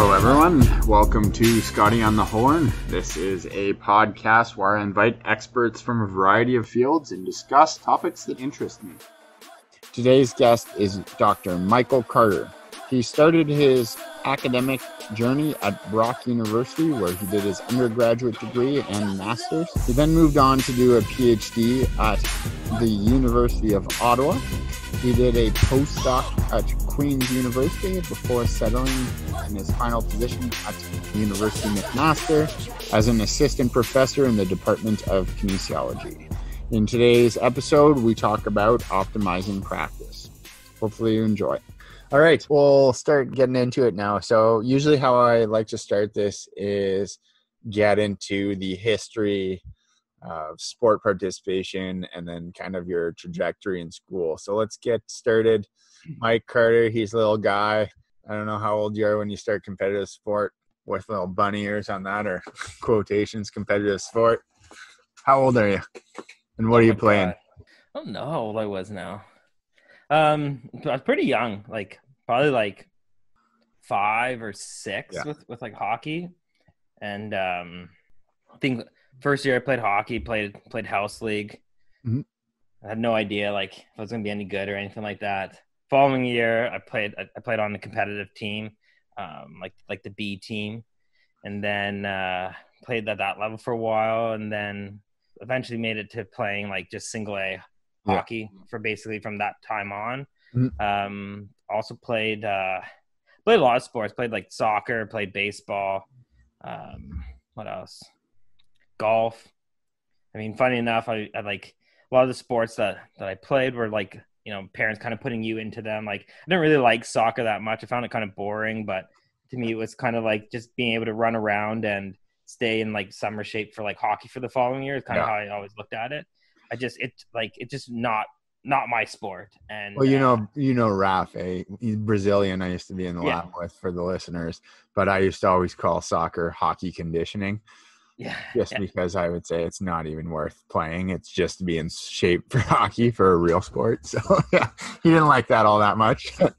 Hello, everyone. Welcome to Scotty on the Horn. This is a podcast where I invite experts from a variety of fields and discuss topics that interest me. Today's guest is Dr. Michael Carter. He started his academic journey at Brock University, where he did his undergraduate degree and master's. He then moved on to do a PhD at the University of Ottawa. He did a postdoc at Queen's University before settling in his final position at University McMaster as an assistant professor in the Department of Kinesiology. In today's episode, we talk about optimizing practice. Hopefully, you enjoy. All right, we'll start getting into it now. So, usually, how I like to start this is get into the history of sport participation and then kind of your trajectory in school. So, let's get started. Mike Carter, he's a little guy. I don't know how old you are when you start competitive sport with little bunny ears on that or quotations competitive sport. How old are you? And what are you oh my playing? God. I don't know how old I was now. Um, I was pretty young, like probably like five or six Yeah. with with like hockey, and um, I think first year I played hockey, played played house league. Mhm. I had no idea like if I was gonna be any good or anything like that. Following year, I played I, I played on the competitive team, um, like like the B team, and then uh, played at that level for a while, and then eventually made it to playing like just single A Yeah. hockey for basically from that time on. Mhm. Um, also played uh, played a lot of sports. Played like soccer, played baseball. Um, what else? Golf. I mean, funny enough, I, I like a lot of the sports that that I played were like you know parents kind of putting you into them. Like I didn't really like soccer that much. I found it kind of boring, but to me it was kind of like just being able to run around and stay in like summer shape for like hockey for the following year is kind of how I always looked at it. I just it like it's just not not my sport. And Well, you uh, know, you know, Raf, eh? Brazilian. I used to be in the Yeah. lab with for the listeners, but I used to always call soccer hockey conditioning, yeah, just yeah. because I would say it's not even worth playing. It's just to be in shape for hockey for a real sport. So yeah, he didn't like that all that much. oh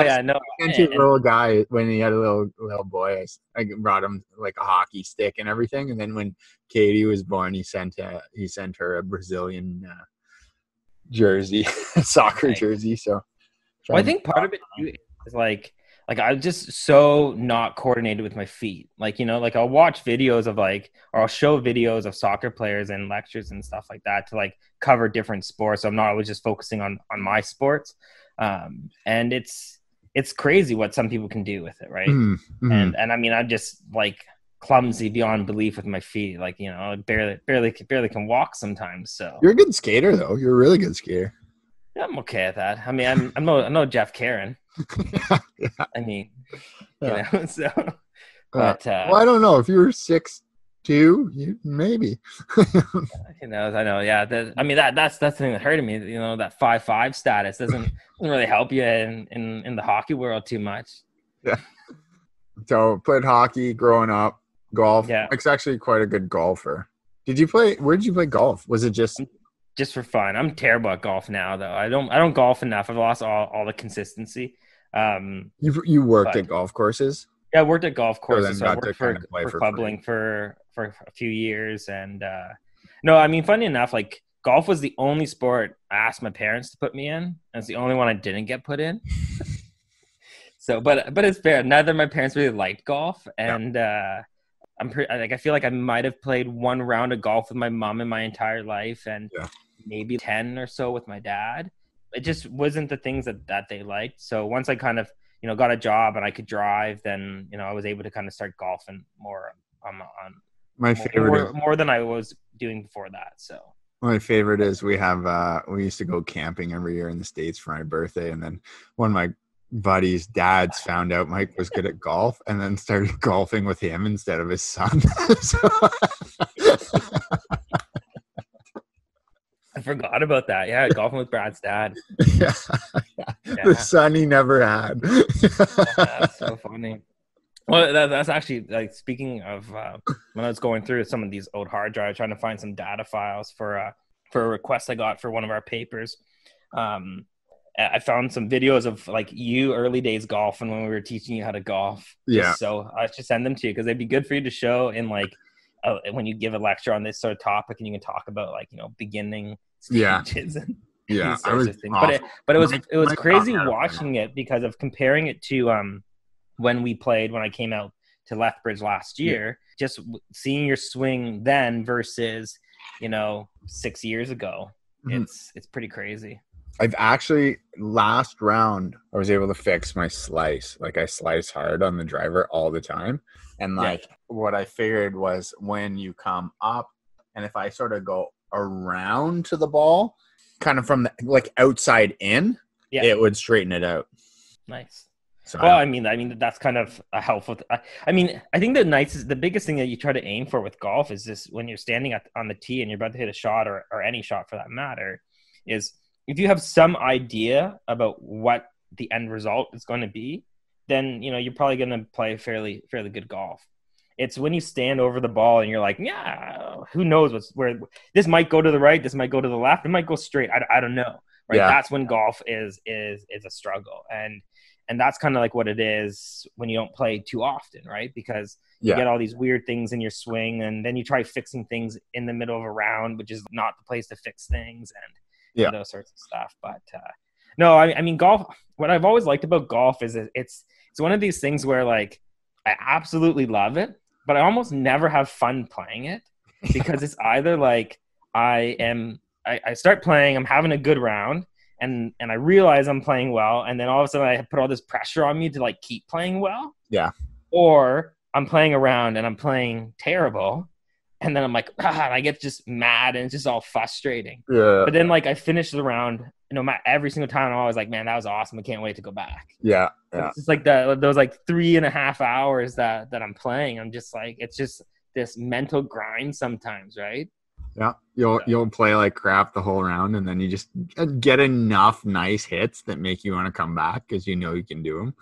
yeah, no, And to a little guy when he had a little little boy, I brought him like a hockey stick and everything. And then when Katie was born, he sent a, he sent her a Brazilian uh, jersey, soccer Nice. jersey. So Well, I think part of it too is like like I'm just so not coordinated with my feet. Like you know, like I'll watch videos of like or I'll show videos of soccer players and lectures and stuff like that to like cover different sports. So I'm not always just focusing on on my sports. Um, and it's it's crazy what some people can do with it, right? Mhm, mhm. And and I mean, I'm just like clumsy beyond belief with my feet. Like you know, I barely barely barely can walk sometimes. So you're a good skater though. You're a really good skater. yeah, I'm okay at that. I mean, I'm I'm no I'm no Jeff Carter. Yeah. I mean, Yeah. you know, so Uh, but uh, well, I don't know if you were six two, you maybe. you know, I know, yeah. That, I mean, that that's that's the thing that hurted me. You know, that five five status doesn't doesn't really help you in in in the hockey world too much. Yeah. so played hockey growing up, golf. Yeah. Mike's actually quite a good golfer. Did you play? Where did you play golf? Was it just Just for fun. I'm terrible at golf now, though. I don't I don't golf enough. I've lost all all the consistency. Um, you? You worked But- at golf courses. yeah, I worked at golf courses. So I worked for kinda for for ClubLink for for a few years, and uh, no, I mean, funny enough, like golf was the only sport I asked my parents to put me in. and It's the only one I didn't get put in. so, but but it's fair. Neither of my parents really liked golf, and uh, I'm pretty like I feel like I might have played one round of golf with my mom in my entire life, and Yeah. maybe ten or so with my dad. It just wasn't the things that that they liked. So once I kind of you know got a job and I could drive, then you know I was able to kind of start golfing more on on My favorite more, is more than I was doing before that. So my favorite is we have uh we used to go camping every year in the states for my birthday, and then one of my buddies' dads found out Mike was good at golf, and then started golfing with him instead of his son. so, I forgot about that. Yeah, golfing with Brad's dad. yeah, Yeah. the son he never had. That's so funny. Well, that, that's actually like speaking of uh, when I was going through some of these old hard drives, trying to find some data files for uh, for a request I got for one of our papers, um, I found some videos of like you early days golf and when we were teaching you how to golf. Yeah. So I should send them to you because they'd be good for you to show in like uh, when you give a lecture on this sort of topic and you can talk about like you know beginning Yeah. Yeah, I was. But it, but it was Mike- it was crazy watching it because of comparing it to um when we played when I came out to Lethbridge last Yeah. year. Just seeing your swing then versus you know six years ago. Mhm. It's it's pretty crazy. I've actually last round I was able to fix my slice. Like I slice hard on the driver all the time. And Yeah. like what I figured was when you come up and if I sort of go around to the ball, kind of from the like outside in, Yeah. it would straighten it out. Nice. So Well, I- I mean, I mean that's kind of a helpful. I, I mean, I think the nicest, the biggest thing that you try to aim for with golf is this: when you're standing at, on the tee and you're about to hit a shot, or or any shot for that matter, is if you have some idea about what the end result is going to be, then you know you're probably going to play fairly fairly good golf. It's when you stand over the ball and you're like, yeah, who knows what's where this might go to the right, this might go to the left, it might go straight. I, I don't know. Right? Yeah. That's when golf is is is a struggle, and and that's kind of like what it is when you don't play too often, right? Because you Yeah. get all these weird things in your swing, and then you try fixing things in the middle of a round, which is not the place to fix things, and, Yeah. those sorts of stuff. But uh, no, I, I mean, golf. What I've always liked about golf is it's it's one of these things where like I absolutely love it, but I almost never have fun playing it because it's either like I am I, I start playing, I'm having a good round, and and I realize I'm playing well, and then all of a sudden I put all this pressure on me to like keep playing well. Yeah. Or I'm playing around and I'm playing terrible, and then I'm like, ah, and I get just mad and it's just all frustrating. yeah. But then like I finish the round, you know, my, every single time I'm always like, man, that was awesome. I can't wait to go back. Yeah. Yeah. It's just like the those like three and a half hours that that I'm playing. I'm just like, it's just this mental grind sometimes, right? Yeah, you'll you'll play like crap the whole round, and then you just uh, get enough nice hits that make you want to come back because you know you can do them.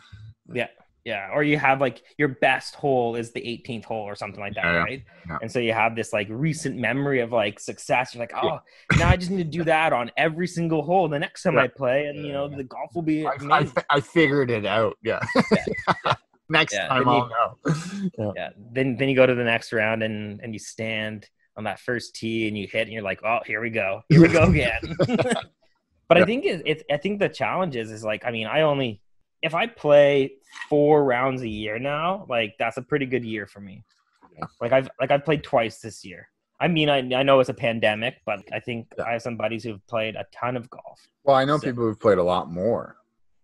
Yeah. Yeah. Or you have like your best hole is the 18th hole or something like that, Yeah, yeah. right? Yeah. And so you have this like recent memory of like success. You're like, oh, now I just need to do that on every single hole the next time Yeah. I play, and you know the golf will be I, I, I figured it out. Yeah. Next Yeah, time then I'll know. Yeah. yeah. Then then you go to the next round and and you stand on that first tee and you hit and you're like, oh, here we go, here we go again. but Yeah. I think it, it's I think the challenge is is like I mean I only if I play four rounds a year now, like that's a pretty good year for me. Yeah. Like I've like I've played twice this year. I mean I I know it's a pandemic, but I think Yeah. I have some buddies who've played a ton of golf. Well, I know So- people who've played a lot more.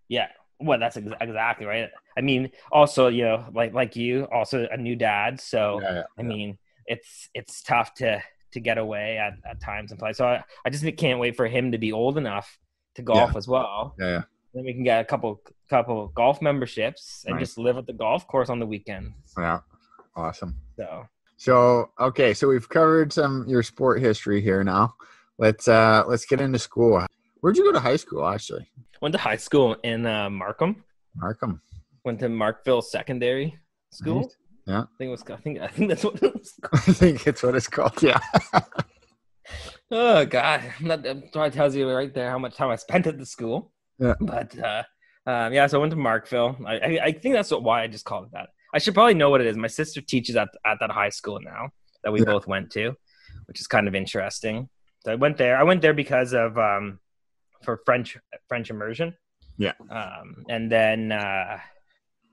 Yeah. Well, that's ex- exactly right. I mean, also, you know, like like you, also a new dad. So Yeah, yeah, I mean, it's it's tough to to get away at, at times and play. So I, I just can't wait for him to be old enough to golf as well. yeah, yeah. Then we can get a couple couple golf memberships and Right. just live at the golf course on the weekend. yeah. Awesome. So So okay, so we've covered some your sport history here now. Let's uh let's get into school. Where'd you go to high school actually? went to high school in uh, Markham. Markham. Went to Markville Secondary School. Nice. Yeah. I think it was. I think I think that's what it was. I think it's what it's called. Yeah. Oh God, I'm not, that probably tells you right there how much time I spent at the school. Yeah. But uh, um, yeah, so I went to Markville. I, I, I think that's what, why I just called it that. I should probably know what it is. My sister teaches at at that high school now that we Yeah. both went to, which is kind of interesting. So I went there. I went there because of um, for French French immersion. Yeah. Um, and then uh,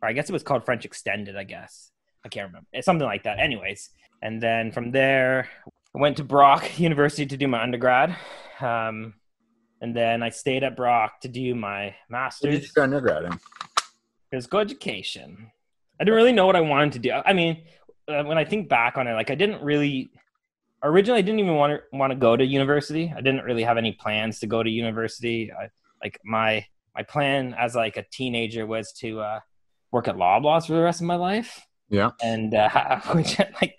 I guess it was called French Extended. I guess I can't remember. It's something like that. Anyways, and then from there I went to Brock University to do my undergrad. Um, and then I stayed at Brock to do my What did you master's go undergrad in? physical education. I didn't really know what I wanted to do. I mean, uh, when I think back on it, like I didn't really originally I didn't even want to want to go to university. I didn't really have any plans to go to university. I, like my my plan as like a teenager was to uh, work at Loblaws for the rest of my life Yeah. and uh, which like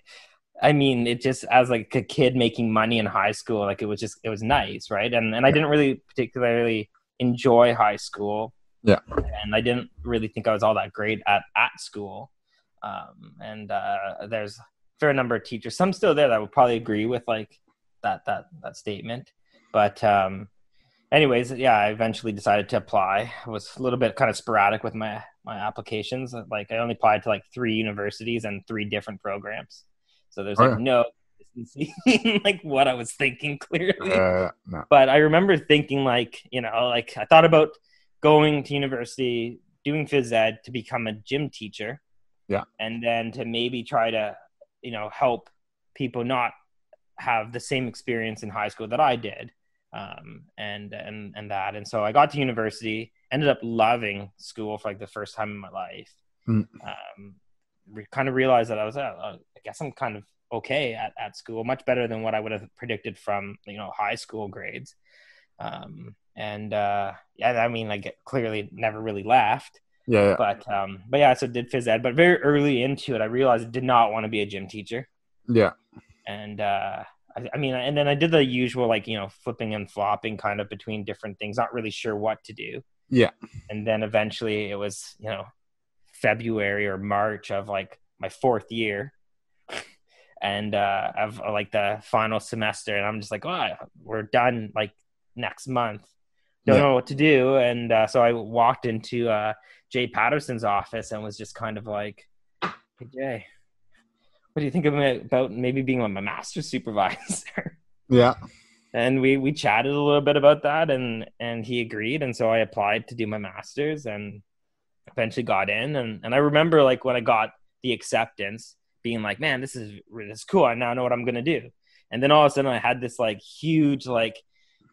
i mean it just as like a kid making money in high school like it was just it was nice right and and i didn't really particularly enjoy high school Yeah. and i didn't really think i was all that great at at school um and uh there's a fair number of teachers some still there that would probably agree with like that that that statement but um anyways, yeah, I eventually decided to apply. I was a little bit kind of sporadic with my my applications. Like I only applied to like three universities and three different programs. So there's Oh, like yeah. no consistency, like what I was thinking clearly. Uh, no. but I remember thinking like, you know, like I thought about going to university, doing phys ed to become a gym teacher. Yeah. And then to maybe try to, you know, help people not have the same experience in high school that I did. Um, and, and, and that. And so I got to university, ended up loving school for like the first time in my life. Mm. Um, re- kind of realized that I was, uh, I guess I'm kind of okay at, at school, much better than what I would have predicted from, you know, high school grades. Um, and, uh, yeah, I mean, like clearly never really left, Yeah, yeah. but, um, but yeah, so did phys ed, but very early into it, I realized I did not want to be a gym teacher. Yeah. And, uh, I, I mean, and then I did the usual, like, you know, flipping and flopping kind of between different things, not really sure what to do. Yeah. And then eventually it was, you know, February or March of like my fourth year and uh of uh, like the final semester and i'm just like oh we're done like next month don't Yeah. know what to do and uh, so i walked into uh jae patterson's office and was just kind of like hey jae what do you think about maybe being my master supervisor Yeah. and we we chatted a little bit about that and and he agreed and so i applied to do my masters and eventually got in and and i remember like when i got the acceptance being like man this is this is cool. I now know what i'm gonna do. And then all of a sudden i had this like huge like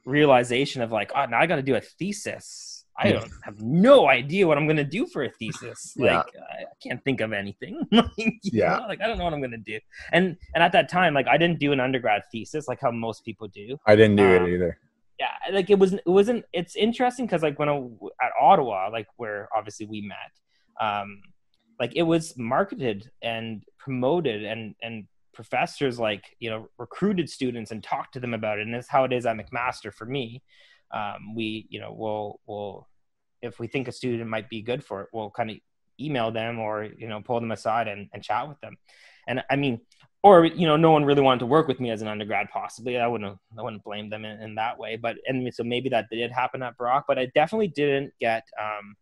realization of like oh now i gotta do a thesis. I don't have no idea what i'm gonna do for a thesis. Like Yeah. I, I can't think of anything. Like, Yeah. know, like i don't know what i'm gonna do. And and at that time like i didn't do an undergrad thesis like how most people do. I didn't do Um, it either. yeah like it was it wasn't it's interesting because like when I at ottawa like where obviously we met um like it was marketed and promoted and and professors like you know recruited students and talked to them about it. And that's how it is at mcmaster for me. Um we you know we'll we'll if we think a student might be good for it we'll kind of email them or you know pull them aside and, and chat with them. And i mean or you know no one really wanted to work with me as an undergrad possibly. I wouldn't i wouldn't blame them in, in that way. But and so maybe that did happen at brock but i definitely didn't get um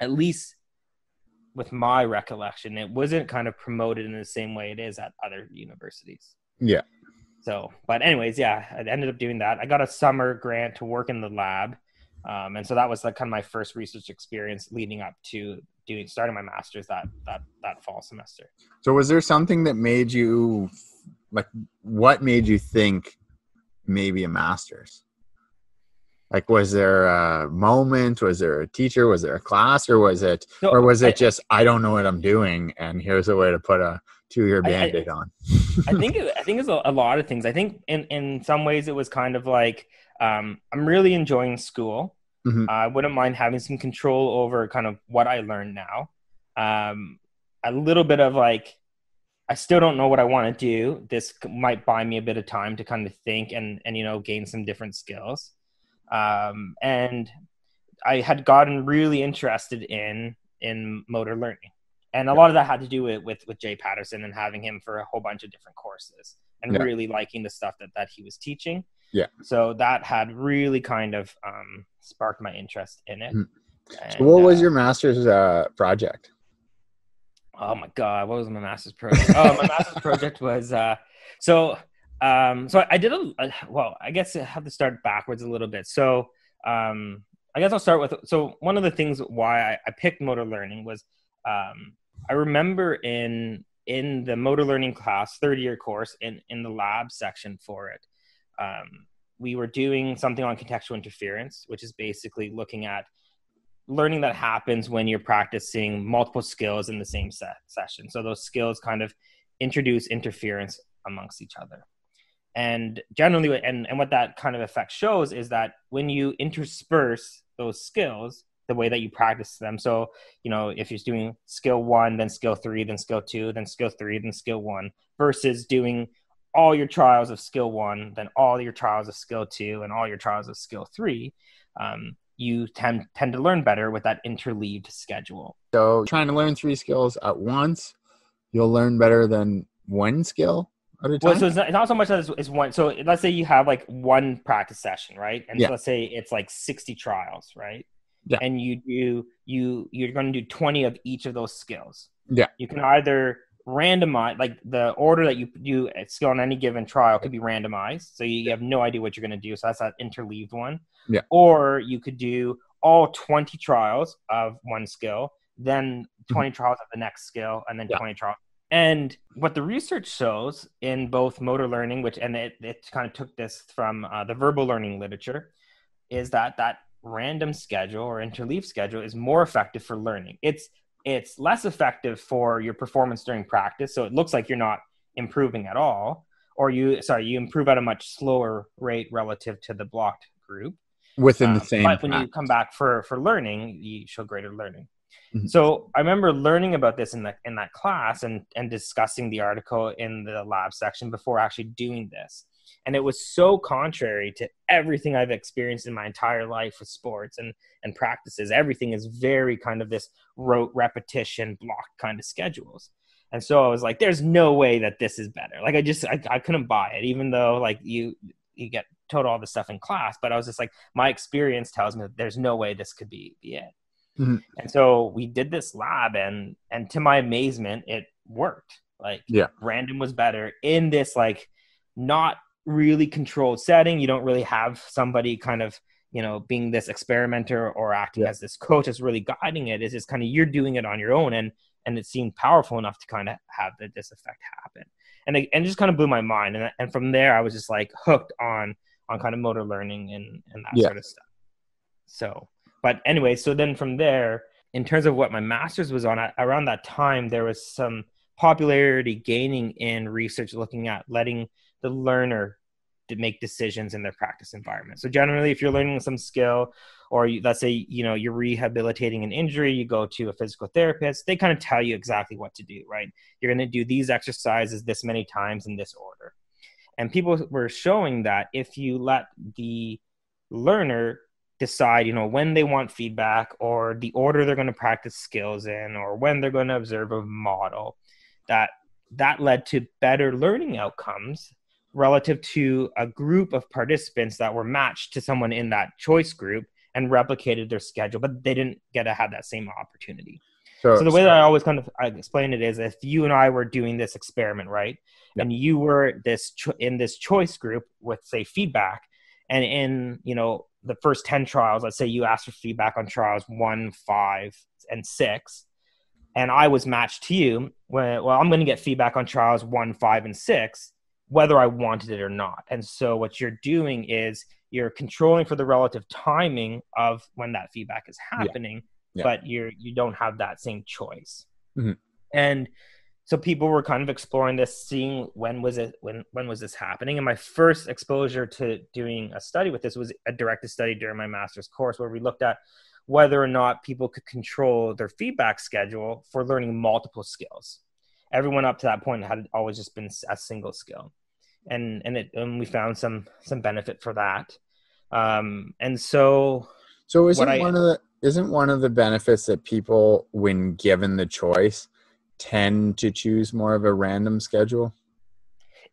at least with my recollection it wasn't kind of promoted in the same way it is at other universities Yeah. so but anyways yeah i ended up doing that i got a summer grant to work in the lab um, and so that was like kind of my first research experience leading up to doing starting my master's that that that fall semester So was there something that made you like what made you think maybe a master's? Like was there a moment, was there a teacher, was there a class or was it No, or was I- it just I don't know what I'm doing and here's a way to put a two year I- I- on? I think it, I think it's a, a lot of things. I think in in some ways it was kind of like um, I'm really enjoying school. Mhm. I wouldn't mind having some control over kind of what I learn now. Um, a little bit of like I still don't know what I want to do. This might buy me a bit of time to kind of think and and you know gain some different skills. Um, and I had gotten really interested in in motor learning, and a lot of that had to do with with, with Jae Patterson and having him for a whole bunch of different courses, and Yeah. really liking the stuff that that he was teaching. Yeah. So that had really kind of um, sparked my interest in it. Mm. And, So what was uh, your master's uh, project? Oh my god, what was my master's project? oh, my master's project was uh so um so I did a, a well, I guess I have to start backwards a little bit. So um I guess I'll start with so one of the things why I, I picked motor learning was um I remember in in the motor learning class, third year course in in the lab section for it, um, we were doing something on contextual interference, which is basically looking at learning that happens when you're practicing multiple skills in the same set session. So those skills kind of introduce interference amongst each other. And generally, and, and what that kind of effect shows is that when you intersperse those skills, the way that you practice them. So, you know, if you're doing skill one, then skill three, then skill two, then skill three, then skill one, versus doing all your trials of skill one, then all your trials of skill two, and all your trials of skill three, um, you tend, tend to learn better with that interleaved schedule. So trying to learn three skills at once, you'll learn better than one skill. At a time? Well, so it's not, it's not so much as it's one. So let's say you have like one practice session, right? And Yeah. let's say it's like sixty trials, right? Yeah. And you do you you're going to do twenty of each of those skills. Yeah. You can either randomize like the order that you do a skill on any given trial could be randomized, so you have no idea what you're going to do. So that's that interleaved one. Yeah. Or you could do all twenty trials of one skill, then 20 trials of the next skill, and then Mm-hmm. Yeah. twenty trials. And what the research shows in both motor learning, which and it, it kind of took this from uh, the verbal learning literature, is that that random schedule or interleave schedule is more effective for learning. It's it's less effective for your performance during practice, so it looks like you're not improving at all, or you sorry you improve at a much slower rate relative to the blocked group. Within the Um, same. But when you come back for for learning, you show greater learning. Mhm. So I remember learning about this in that in that class and and discussing the article in the lab section before actually doing this. And it was so contrary to everything I've experienced in my entire life with sports and and practices. Everything is very kind of this rote repetition block kind of schedules. And so I was like, there's no way that this is better. Like I just I, I couldn't buy it, even though like you you get told all this stuff in class, but I was just like, my experience tells me that there's no way this could be, be it. Mhm. And so we did this lab, and and to my amazement, it worked. Like, Yeah. random was better in this like not really controlled setting. You don't really have somebody kind of you know being this experimenter or acting Yeah. as this coach is really guiding it. It's just kind of you're doing it on your own, and and it seemed powerful enough to kind of have the, this effect happen. And it, and it just kind of blew my mind. And and from there, I was just like hooked on on kind of motor learning and and that Yeah. sort of stuff. So, but anyway, so then from there, in terms of what my master's was on, at, around that time, there was some popularity gaining in research looking at letting the learner to make decisions in their practice environment. So generally, if you're learning some skill, or you, let's say you know you're rehabilitating an injury, you go to a physical therapist. They kind of tell you exactly what to do. Right? You're going to do these exercises this many times in this order. And people were showing that if you let the learner decide, you know, when they want feedback or the order they're going to practice skills in or when they're going to observe a model, that that led to better learning outcomes relative to a group of participants that were matched to someone in that choice group and replicated their schedule, but they didn't get to have that same opportunity. So the way that I always kind of I explain it is, if you and I were doing this experiment, right, and you were this cho- in this choice group with say feedback, and in you know the first ten trials, let's say you asked for feedback on trials one, five, and six, and I was matched to you. Well, I'm going to get feedback on trials one, five, and six, whether I wanted it or not. And so what you're doing is you're controlling for the relative timing of when that feedback is happening Yeah. but you're you don't have that same choice Mhm. and so people were kind of exploring this seeing when was it when when was this happening? And my first exposure to doing a study with this was a directed study during my master's course where we looked at whether or not people could control their feedback schedule for learning multiple skills. Everyone up to that point had always just been a single skill. And and it and we found some some benefit for that. Um and so So isn't I- one of the isn't one of the benefits that people, when given the choice, tend to choose more of a random schedule?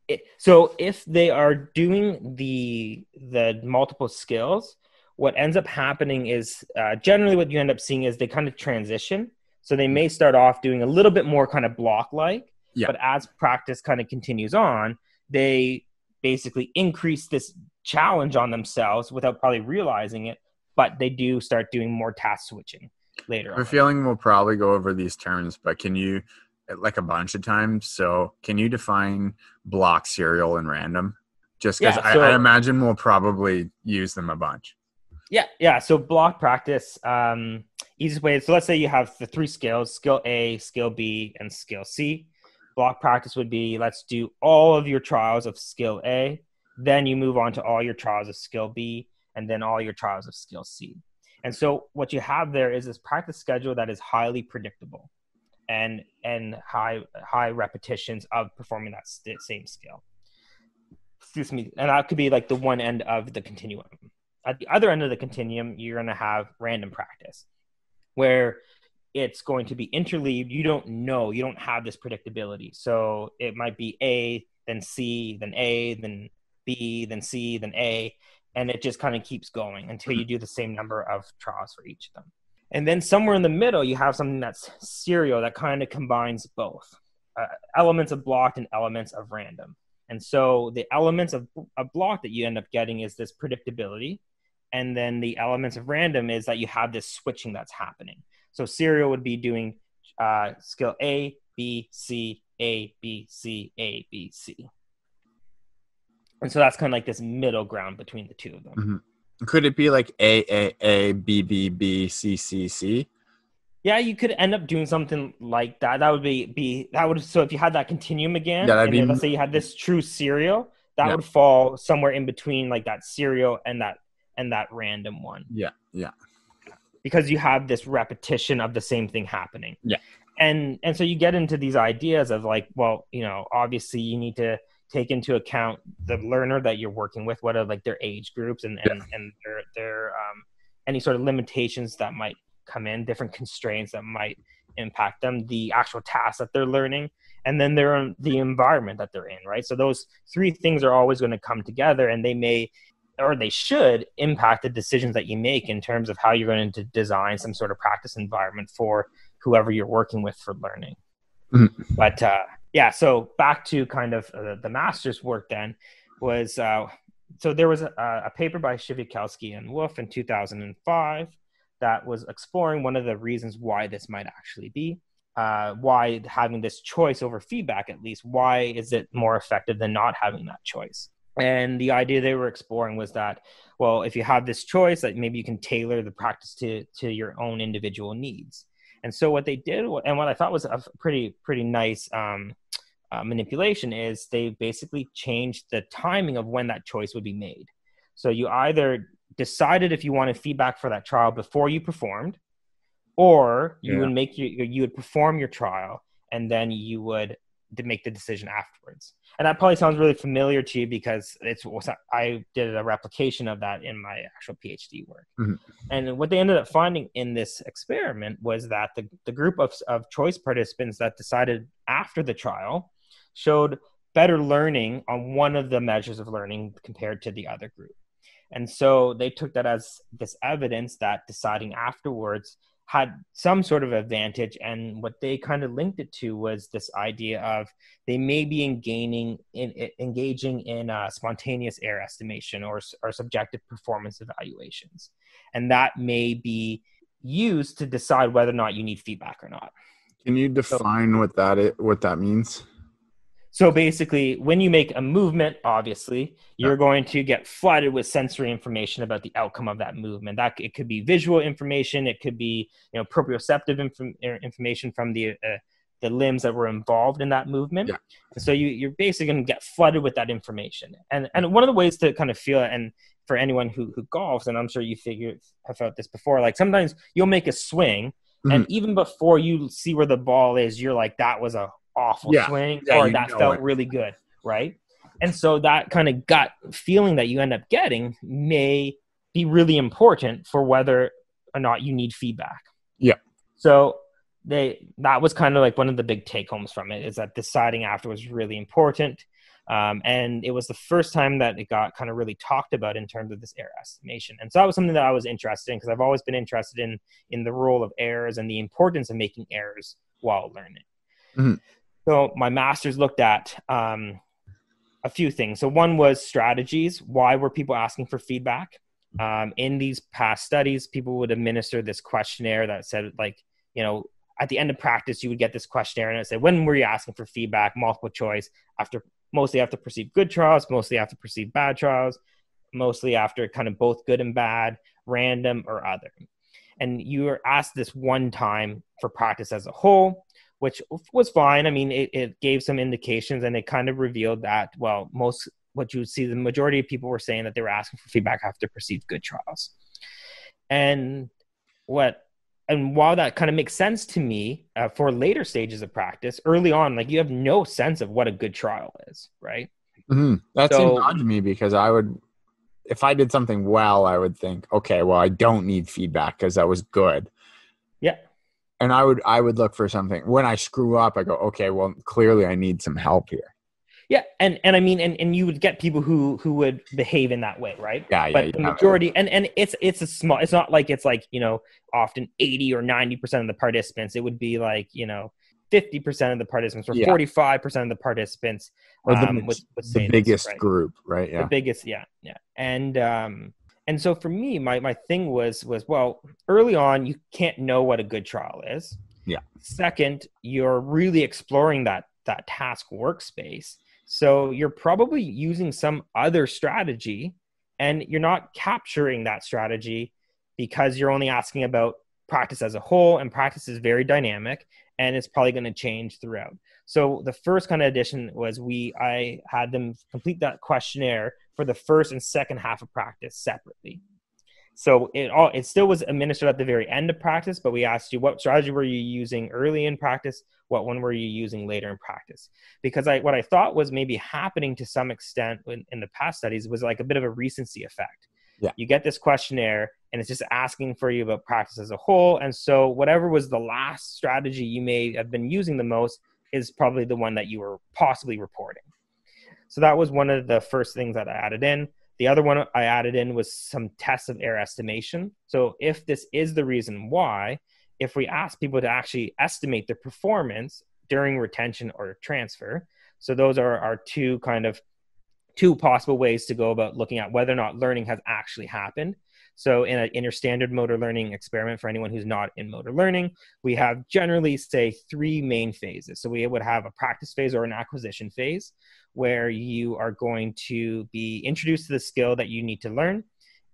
it, so if they are doing the the multiple skills what ends up happening is uh, generally what you end up seeing is they kind of transition so they may start off doing a little bit more kind of block like Yeah. but as practice kind of continues on they basically increase this challenge on themselves without probably realizing it but they do start doing more task switching later I have a on. feeling we'll probably go over these terms, but can you, like a bunch of times, so can you define block, serial, and random? Just because Yeah, I, I imagine we'll probably use them a bunch. Yeah, yeah. So block practice, um, easiest way. So let's say you have the three skills: skill A, skill B, and skill C. Block practice would be let's do all of your trials of skill A, then you move on to all your trials of skill B, and then all your trials of skill C. And so what you have there is this practice schedule that is highly predictable, and and high high repetitions of performing that st- same skill. Excuse me, and that could be like the one end of the continuum at the other end of the continuum, you're going to have random practice where it's going to be interleaved. You don't know, you don't have this predictability. So it might be A, then C, then A, then B, then C, then A, and it just kind of keeps going until you do the same number of trials for each of them. And then somewhere in the middle, you have something that's serial that kind of combines both uh, elements of blocked and elements of random. And so the elements of a block that you end up getting is this predictability. And then the elements of random is that you have this switching that's happening. So serial would be doing uh, skill A, B, C, A, B, C, A, B, C. And so that's kind of like this middle ground between the two of them. Mm-hmm. Could it be like A, A, A, B, B, B, C, C, C? Yeah, you could end up doing something like that. That would be be that would so if you had that continuum again, Yeah, that'd be- let's say you had this true serial, that Yeah. would fall somewhere in between like that serial and that and that random one. Yeah, yeah. because you have this repetition of the same thing happening. Yeah. And and so you get into these ideas of like, well, you know, obviously you need to take into account the learner that you're working with, what are like their age groups and and, and their their um any sort of limitations that might come in, different constraints that might impact them, the actual tasks that they're learning, and then their the environment that they're in, right? So those three things are always going to come together and they may or they should impact the decisions that you make in terms of how you're going to design some sort of practice environment for whoever you're working with for learning. Mhm. But uh, yeah, so back to kind of uh, the master's work then was uh, so there was a, a paper by Chiviacowsky and Wulf in 2005 that was exploring one of the reasons why this might actually be. Uh, why having this choice over feedback, at least, why is it more effective than not having that choice? And the idea they were exploring was that, well, if you have this choice, that maybe you can tailor the practice to to your own individual needs. And so what they did, and what I thought was a pretty pretty nice um, uh, manipulation, is they basically changed the timing of when that choice would be made. So you either decided if you wanted feedback for that trial before you performed, or you Yeah. would make your you would perform your trial and then you would to make the decision afterwards. And that probably sounds really familiar to you because it's I did a replication of that in my actual PhD work. Mhm. And what they ended up finding in this experiment was that the, the group of, of choice participants that decided after the trial showed better learning on one of the measures of learning compared to the other group. And so they took that as this evidence that deciding afterwards had some sort of advantage. And what they kind of linked it to was this idea of they may be engaging in, engaging in uh, spontaneous error estimation or, or subjective performance evaluations. And that may be used to decide whether or not you need feedback or not. Can you define what that is, what that means? So basically, when you make a movement, obviously, you're going to get flooded with sensory information about the outcome of that movement. That it could be visual information, it could be you know proprioceptive inf- information from the uh, the limbs that were involved in that movement. Yeah. So you you're basically going to get flooded with that information. And and one of the ways to kind of feel it, and for anyone who who golfs, and I'm sure you figure have felt this before, like sometimes you'll make a swing, and Mm-hmm. even before you see where the ball is, you're like, that was a awful Yeah. swing, Yeah, or that felt it. really good, right? And so that kind of gut feeling that you end up getting may be really important for whether or not you need feedback. Yeah. So they that was kind of like one of the big take homes from it is that deciding after was really important. Um, and it was the first time that it got kind of really talked about in terms of this error estimation. And so that was something that I was interested in because I've always been interested in in the role of errors and the importance of making errors while learning. Mhm. So my master's looked at um, a few things. So one was strategies. Why were people asking for feedback? Um, in these past studies, people would administer this questionnaire that said, like, you know, at the end of practice, you would get this questionnaire and it said, when were you asking for feedback? Multiple choice after mostly after perceived good trials, mostly after perceived bad trials, mostly after kind of both good and bad, random or other. And you were asked this one time for practice as a whole, which was fine. I mean, it, it gave some indications and it kind of revealed that, well, most what you would see, the majority of people were saying that they were asking for feedback after perceived good trials. And what and while that kind of makes sense to me uh, for later stages of practice, early on, like you have no sense of what a good trial is, right? hmm That So- seemed odd to me because I would, if I did something well, I would think, okay, well, I don't need feedback because that was good. Yeah. And I would, I would look for something when I screw up. I go, okay, well, clearly I need some help here. Yeah, and and I mean, and and you would get people who who would behave in that way, right? Yeah, yeah. But the majority, and and it's it's a small. It's not like it's like you know often eighty or ninety percent of the participants. It would be like you know fifty percent of the participants or Yeah. forty five percent of the participants. Or the, um, most- would- would the say this, biggest right? group, right? Yeah. the biggest yeah yeah and um and so for me my my thing was was well early on you can't know what a good trial is Yeah. second you're really exploring that that task workspace so you're probably using some other strategy and you're not capturing that strategy because you're only asking about practice as a whole and practice is very dynamic and it's probably going to change throughout so the first kind of addition was we I had them complete that questionnaire for the first and second half of practice separately. So it all it still was administered at the very end of practice, but we asked you what strategy were you using early in practice, what one were you using later in practice? Because I what I thought was maybe happening to some extent in, in the past studies was like a bit of a recency effect. Yeah. You get this questionnaire and it's just asking for you about practice as a whole. And so whatever was the last strategy you may have been using the most is probably the one that you were possibly reporting. So that was one of the first things that I added in. The other one I added in was some tests of error estimation. So if this is the reason why, if we ask people to actually estimate their performance during retention or transfer, so those are our two kind of two possible ways to go about looking at whether or not learning has actually happened. So in, a, in your standard motor learning experiment, for anyone who's not in motor learning, we have generally say three main phases. So we would have a practice phase or an acquisition phase where you are going to be introduced to the skill that you need to learn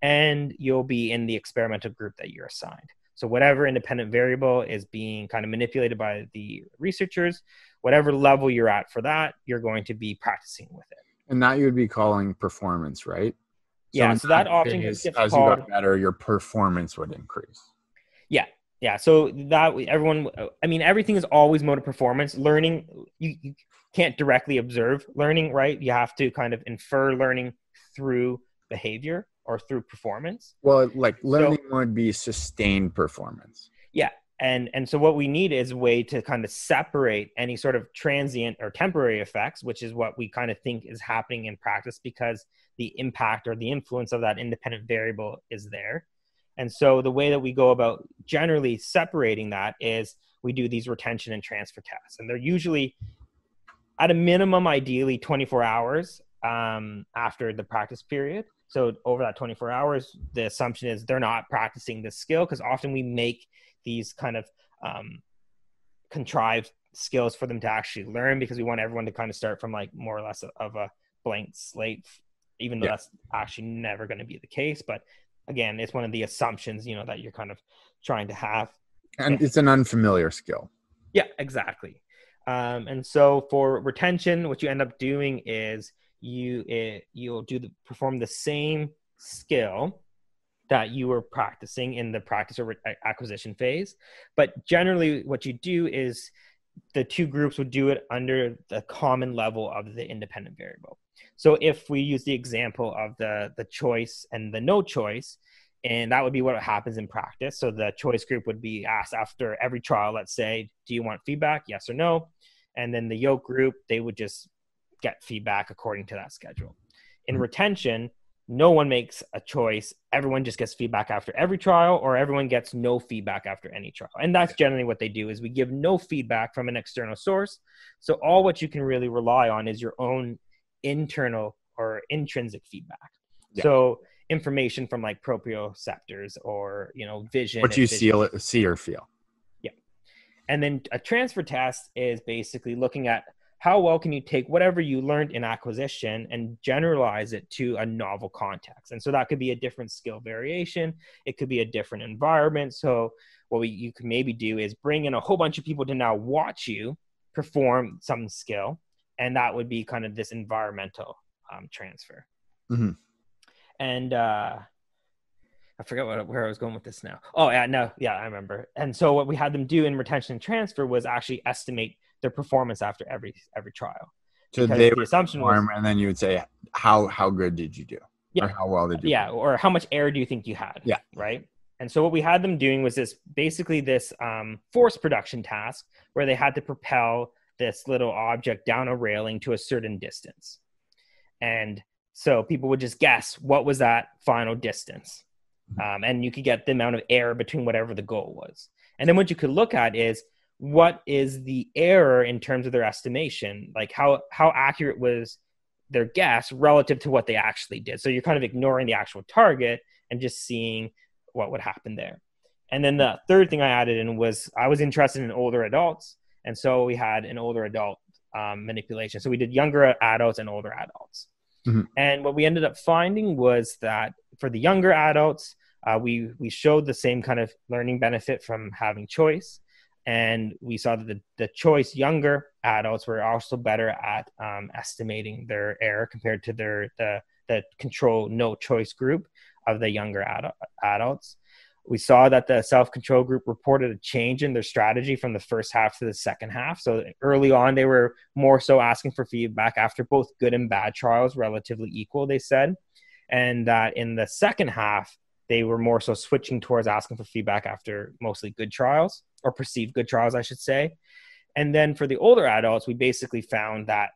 and you'll be in the experimental group that you're assigned. So whatever independent variable is being kind of manipulated by the researchers, whatever level you're at for that, you're going to be practicing with it. And that you would be calling performance, right? Yeah, in so that often gets as you got better, your performance would increase. yeah yeah. so that everyone i mean everything is always motor performance learning you, you can't directly observe learning right you have to kind of infer learning through behavior or through performance Well, like learning would be sustained performance. And and so what we need is a way to kind of separate any sort of transient or temporary effects which is what we kind of think is happening in practice because the impact or the influence of that independent variable is there. And so the way that we go about generally separating that is we do these retention and transfer tests. And they're usually at a minimum ideally 24 hours um, after the practice period. So over that 24 hours the assumption is they're not practicing this skill because often we make these kind of um, contrived skills for them to actually learn because we want everyone to kind of start from like more or less of a blank slate even though Yeah. that's actually never going to be the case but again it's one of the assumptions you know that you're kind of trying to have And it's an unfamiliar skill. yeah, exactly. Um, and so for retention, what you end up doing is you it, you'll do the perform the same skill that you were practicing in the practice or acquisition phase, but generally what you do is the two groups would do it under the common level of the independent variable. So if we use the example of the the choice and the no choice, and that would be what happens in practice. So the choice group would be asked after every trial, let's say, do you want feedback? Yes or no? And then the yoke group, they would just get feedback according to that schedule. In Mhm. retention, no one makes a choice. Everyone just gets feedback after every trial, or everyone gets no feedback after any trial. And that's generally what they do is we give no feedback from an external source. So all what you can really rely on is your own internal or intrinsic feedback. Yeah. So information from like proprioceptors or you know vision. What you vision- see, see or feel. Yeah, and then a transfer test is basically looking at how well can you take whatever you learned in acquisition and generalize it to a novel context. And so that could be a different skill variation. It could be a different environment. So what we, you could maybe do is bring in a whole bunch of people to now watch you perform some skill. And that would be kind of this environmental um, transfer. Mhm. And uh, I forget what, where I was going with this now. Oh yeah, no, yeah, I remember. And so what we had them do in retention and transfer was actually estimate their performance after every every trial. So Because they the assumption was- and then you would say, "How how good did you do? Yeah. Or how well did you? Yeah, or how much error do you think you had? Yeah. Right. And so what we had them doing was this basically this um, force production task where they had to propel this little object down a railing to a certain distance. And so people would just guess what was that final distance. Um, and you could get the amount of error between whatever the goal was. And then what you could look at is what is the error in terms of their estimation? Like how, how accurate was their guess relative to what they actually did. So you're kind of ignoring the actual target and just seeing what would happen there. And then the third thing I added in was I was interested in older adults. And so we had an older adult um, manipulation. So we did younger adults and older adults. Mm-hmm. And what we ended up finding was that for the younger adults, uh, we we showed the same kind of learning benefit from having choice, and we saw that the, the choice younger adults were also better at um, estimating their error compared to their the the control no choice group of the younger ad- adults. We saw that the self control group reported a change in their strategy from the first half to the second half. So early on, they were more so asking for feedback after both good and bad trials, relatively equal, they said. And that in the second half, they were more so switching towards asking for feedback after mostly good trials or perceived good trials, I should say. And then for the older adults, we basically found that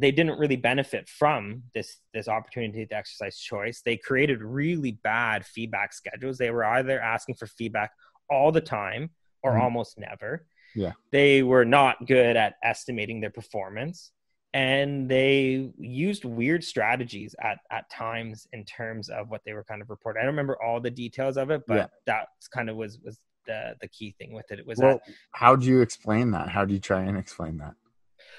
they didn't really benefit from this this opportunity to exercise choice. They created really bad feedback schedules. They were either asking for feedback all the time or mm-hmm. almost never. Yeah. They were not good at estimating their performance and they used weird strategies at at times in terms of what they were kind of reporting. I don't remember all the details of it, but yeah. that kind of was was the the key thing with it. It was well, that, how do you explain that? How do you try and explain that?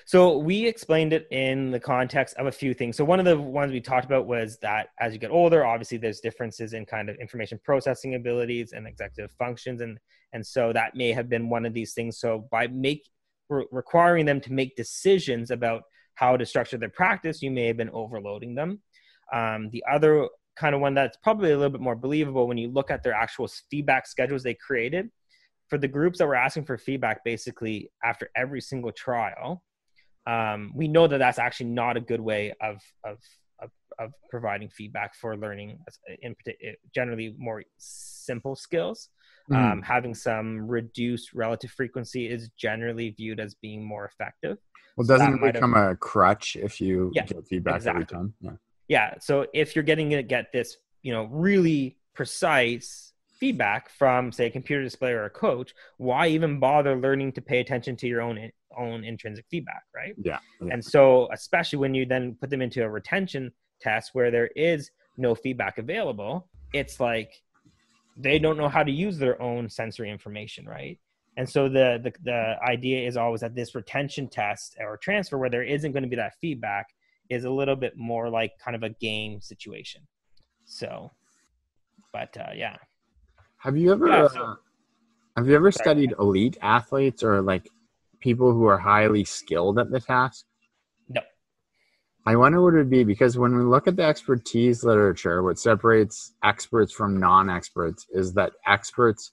So we explained it in the context of a few things. So one of the ones we talked about was that as you get older, obviously there's differences in kind of information processing abilities and executive functions, and and so that may have been one of these things. So by make re- requiring them to make decisions about how to structure their practice, you may have been overloading them. Um, the other kind of one that's probably a little bit more believable when you look at their actual feedback schedules they created. For the groups that were asking for feedback basically after every single trial um, we know that that's actually not a good way of of of, of providing feedback for learning in generally more simple skills. Mm. um, having some reduced relative frequency is generally viewed as being more effective. Well doesn't so it become a crutch if you yeah, get feedback exactly. every time? Yeah yeah so if you're getting to get this you know really precise feedback from say a computer display or a coach why even bother learning to pay attention to your own own intrinsic feedback, right? Yeah, yeah. And so, especially when you then put them into a retention test where there is no feedback available, it's like they don't know how to use their own sensory information, right? And so the, the the idea is always that this retention test or transfer where there isn't going to be that feedback is a little bit more like kind of a game situation. So, but uh, yeah. Have you ever yeah, so, uh, have you ever sorry, studied elite athletes or like people who are highly skilled at the task? No. I wonder what it would be because when we look at the expertise literature, what separates experts from non experts is that experts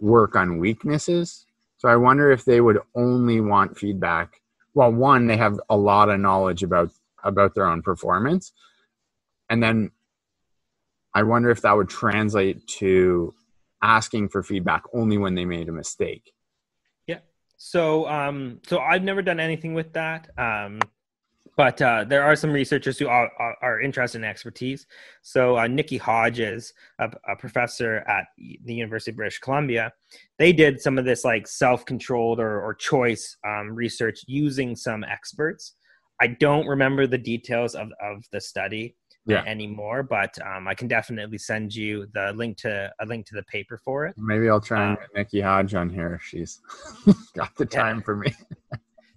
work on weaknesses. So I wonder if they would only want feedback. Well, one, they have a lot of knowledge about about their own performance. And then I wonder if that would translate to asking for feedback only when they made a mistake. Yeah. So, um, so I've never done anything with that. Um, but uh, there are some researchers who are, are, are interested in expertise. So uh, Nikki Hodges, a, a, professor at the University of British Columbia, they did some of this like self-controlled or, or choice um, research using some experts. I don't remember the details of, of the study, yeah. anymore, but um, I can definitely send you the link to a link to the paper for it. Maybe I'll try and um, get Nikki Hodge on here. if She's got the time yeah. for me.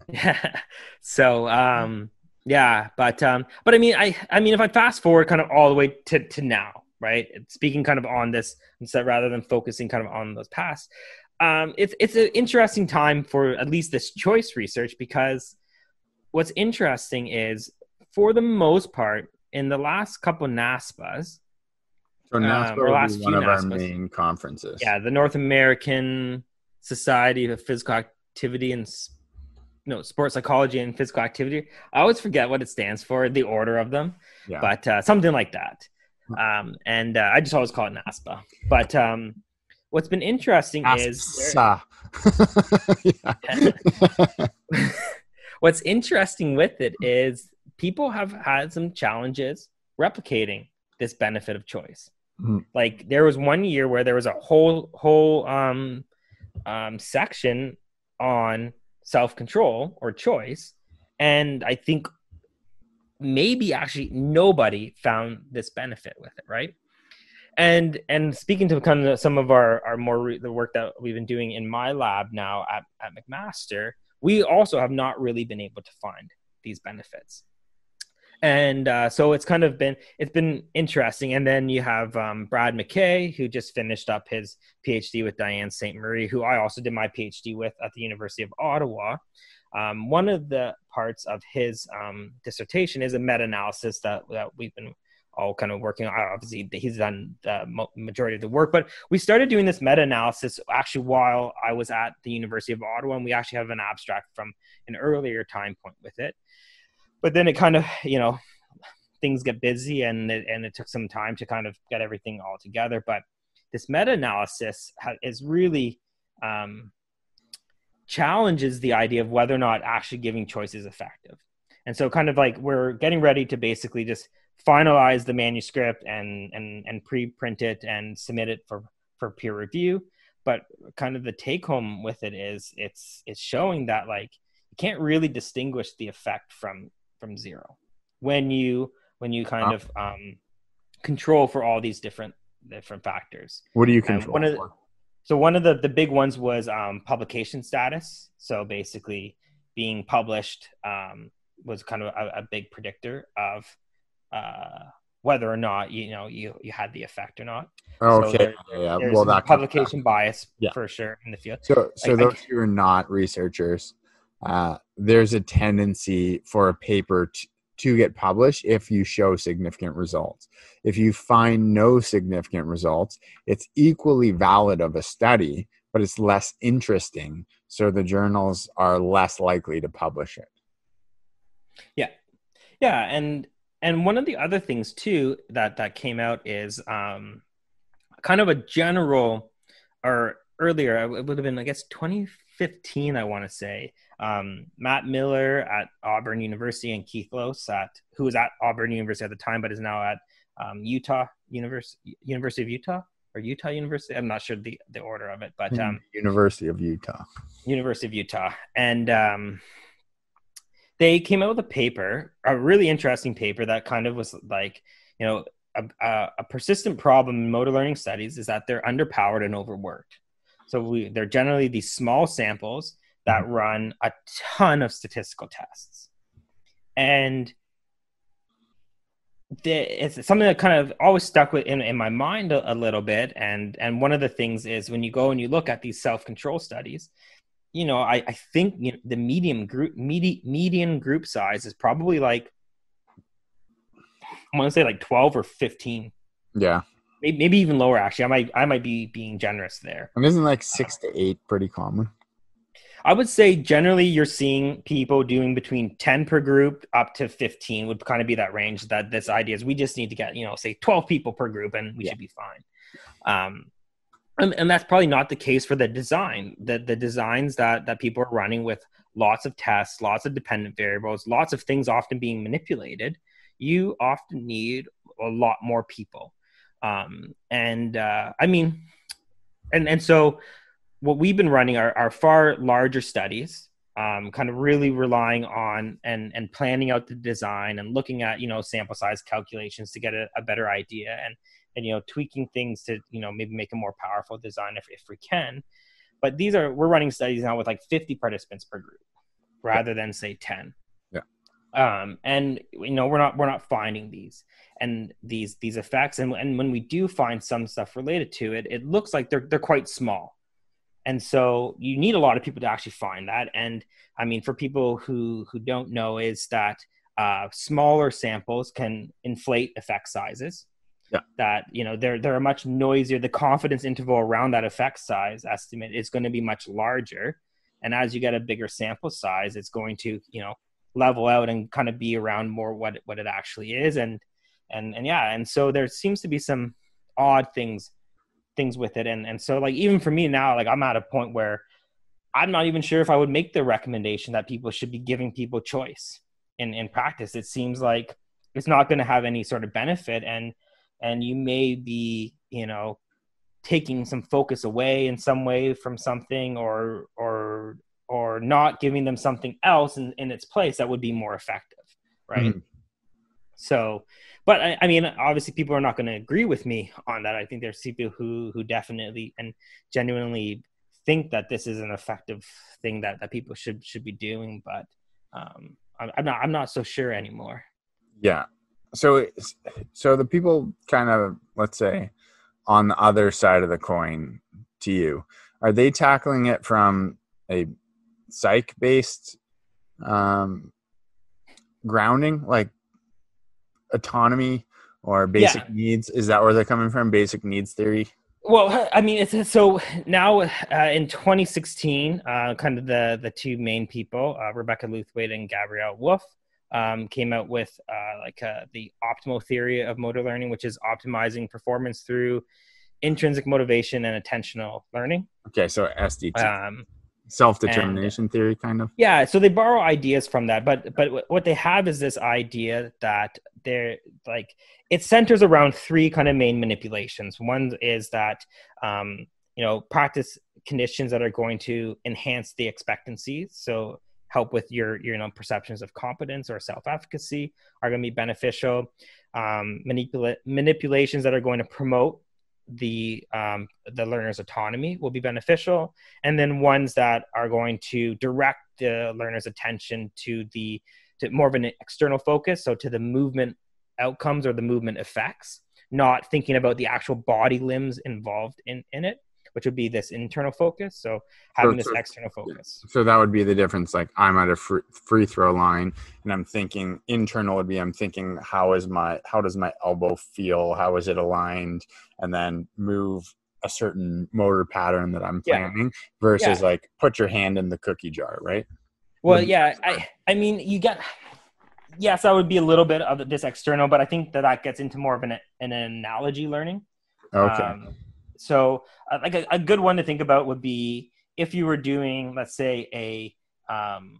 yeah. So um, yeah, but um, but I mean, I I mean, if I fast forward kind of all the way to to now, right? Speaking kind of on this instead rather than focusing kind of on those past. Um, it's it's an interesting time for at least this choice research because what's interesting is for the most part in the last couple NASPAs. So NASPA um, last one of NASPAs, our main conferences. Yeah, the North American Society of Physical Activity and no sports psychology and physical activity. I always forget what it stands for, the order of them, yeah. but uh, something like that. Um, and uh, I just always call it NASPA. But um, what's been interesting is What's interesting with it is people have had some challenges replicating this benefit of choice. Mm-hmm. Like there was one year where there was a whole whole um, um, section on self control or choice, and I think maybe actually nobody found this benefit with it, right? And and speaking to kind of some of our our more re- the work that we've been doing in my lab now at at McMaster, we also have not really been able to find these benefits. And uh, so it's kind of been it's been interesting. And then you have um, brad mckay who just finished up his phd with diane st marie who i also did my phd with at the university of ottawa. Um, one of the parts of his um, dissertation is a meta-analysis that, that we've been all kind of working. Obviously, he's done the majority of the work, but we started doing this meta-analysis actually while I was at the University of Ottawa, and we actually have an abstract from an earlier time point with it but then it kind of you know things get busy and it, and it took some time to kind of get everything all together but this meta-analysis is really um, challenges the idea of whether or not actually giving choice is effective and so kind of like we're getting ready to basically just finalize the manuscript and and and pre-print it and submit it for for peer review but kind of the take home with it is it's it's showing that like you can't really distinguish the effect from from zero when you when you kind of um, control for all these different different factors. What do you control? one of the, so one of the the big ones was um, publication status. So basically, being published um, was kind of a, a big predictor of uh, whether or not you know you you had the effect or not. Okay, so there, yeah, well, that publication bias yeah. for sure in the field. So, so those who are not researchers, uh, there's a tendency for a paper to, to get published if you show significant results. If you find no significant results, it's equally valid of a study, but it's less interesting. So the journals are less likely to publish it. Yeah. Yeah. And and one of the other things too that that came out is um kind of a general or earlier it would have been i guess 2015 i want to say um, Matt Miller at Auburn University and Keith Lohse at who was at Auburn University at the time, but is now at um, Utah University University of Utah or Utah University. I'm not sure the the order of it, but um, University of Utah. University of Utah, and um, they came out with a paper, a really interesting paper that kind of was like, you know, a, a, persistent problem in motor learning studies is that they're underpowered and overworked. So we, they're generally these small samples that mm-hmm. run a ton of statistical tests. And the, it's something that kind of always stuck with in, in my mind a, a, little bit. And and one of the things is when you go and you look at these self control studies, you know, I, I think you know, the medium group medi, median group size is probably like I want to say like twelve or fifteen. Yeah, maybe, maybe even lower. Actually, I might I might be being generous there. And isn't like six uh, to eight pretty common? I would say generally you're seeing people doing between 10 per group up to 15 would kind of be that range that this idea is we just need to get, you know, say 12 people per group and we yeah. should be fine. Um, and, and that's probably not the case for the design. The, the designs that, that people are running with lots of tests, lots of dependent variables, lots of things often being manipulated, you often need a lot more people. Um, and uh, I mean, and, and so what we've been running are, are far larger studies um, kind of really relying on and and planning out the design and looking at you know sample size calculations to get a, a, better idea and and you know tweaking things to you know maybe make a more powerful design if, if we can. But these are we're running studies now with like 50 participants per group rather than say 10 yeah. Um and you know we're not we're not finding these and these these effects. And, and when we do find some stuff related to it it looks like they're they're quite small. And so you need a lot of people to actually find that. And i mean for people who who don't know is that uh, smaller samples can inflate effect sizes yeah. that you know they're they're much noisier the confidence interval around that effect size estimate is going to be much larger and as you get a bigger sample size it's going to you know level out and kind of be around more what what it actually is and and and yeah and so there seems to be some odd things things with it and and so like even for me now like i'm at a point where I'm not even sure if I would make the recommendation that people should be giving people choice in, in practice. It seems like it's not going to have any sort of benefit and and you may be, you know, taking some focus away in some way from something or or or not giving them something else in, in its place that would be more effective. Right. Mm-hmm. So but I, I, mean, obviously, people are not going to agree with me on that. I think there's people who who definitely and genuinely think that this is an effective thing that, that people should should be doing, but um, I'm, I'm not I'm not so sure anymore. Yeah. So so the people kind of let's say on the other side of the coin to you are they tackling it from a psych based um, grounding like autonomy or basic yeah. needs? Is that where they're coming from? Basic needs theory? Well, I mean, it's so now uh, in 2016, uh, kind of the the two main people, uh, Rebecca Lewthwaite and Gabriele Wulf, um, came out with uh, like uh, the optimal theory of motor learning, which is optimizing performance through intrinsic motivation and attentional learning. Okay, so SDT. Um, self-determination and, theory kind of yeah so they borrow ideas from that but but what they have is this idea that they're like it centers around three kind of main manipulations one is that um, you know practice conditions that are going to enhance the expectancy so help with your, your you know perceptions of competence or self-efficacy are going to be beneficial. Um, manipula- manipulations that are going to promote the um, the learner's autonomy will be beneficial, and then ones that are going to direct the learner's attention to the to more of an external focus, so to the movement outcomes or the movement effects, not thinking about the actual body limbs involved in in it which would be this internal focus. So having so, this so, external focus. So that would be the difference. Like I'm at a free, free throw line and I'm thinking internal would be I'm thinking how is my how does my elbow feel? How is it aligned? And then move a certain motor pattern that I'm planning yeah. versus yeah. like put your hand in the cookie jar, right? Well, yeah, I I mean you get yes, that would be a little bit of this external, but I think that that gets into more of an an analogy learning. Okay. Um, so, uh, like a, a, good one to think about would be if you were doing, let's say, a um,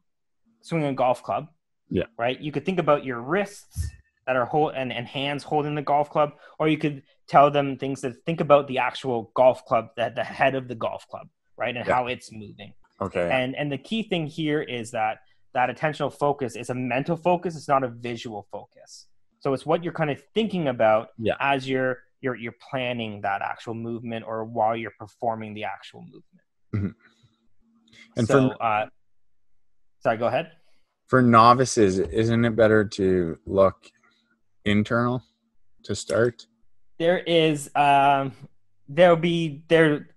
swinging a golf club. Yeah. Right. You could think about your wrists that are hold and, and hands holding the golf club, or you could tell them things that think about the actual golf club, that the head of the golf club, right, and yeah. how it's moving. Okay. And and the key thing here is that that attentional focus is a mental focus. It's not a visual focus. So it's what you're kind of thinking about yeah. as you're you're you're planning that actual movement or while you're performing the actual movement. Mm-hmm. And so, for, uh, sorry, go ahead. For novices, isn't it better to look internal to start? There is, um, there'll be there.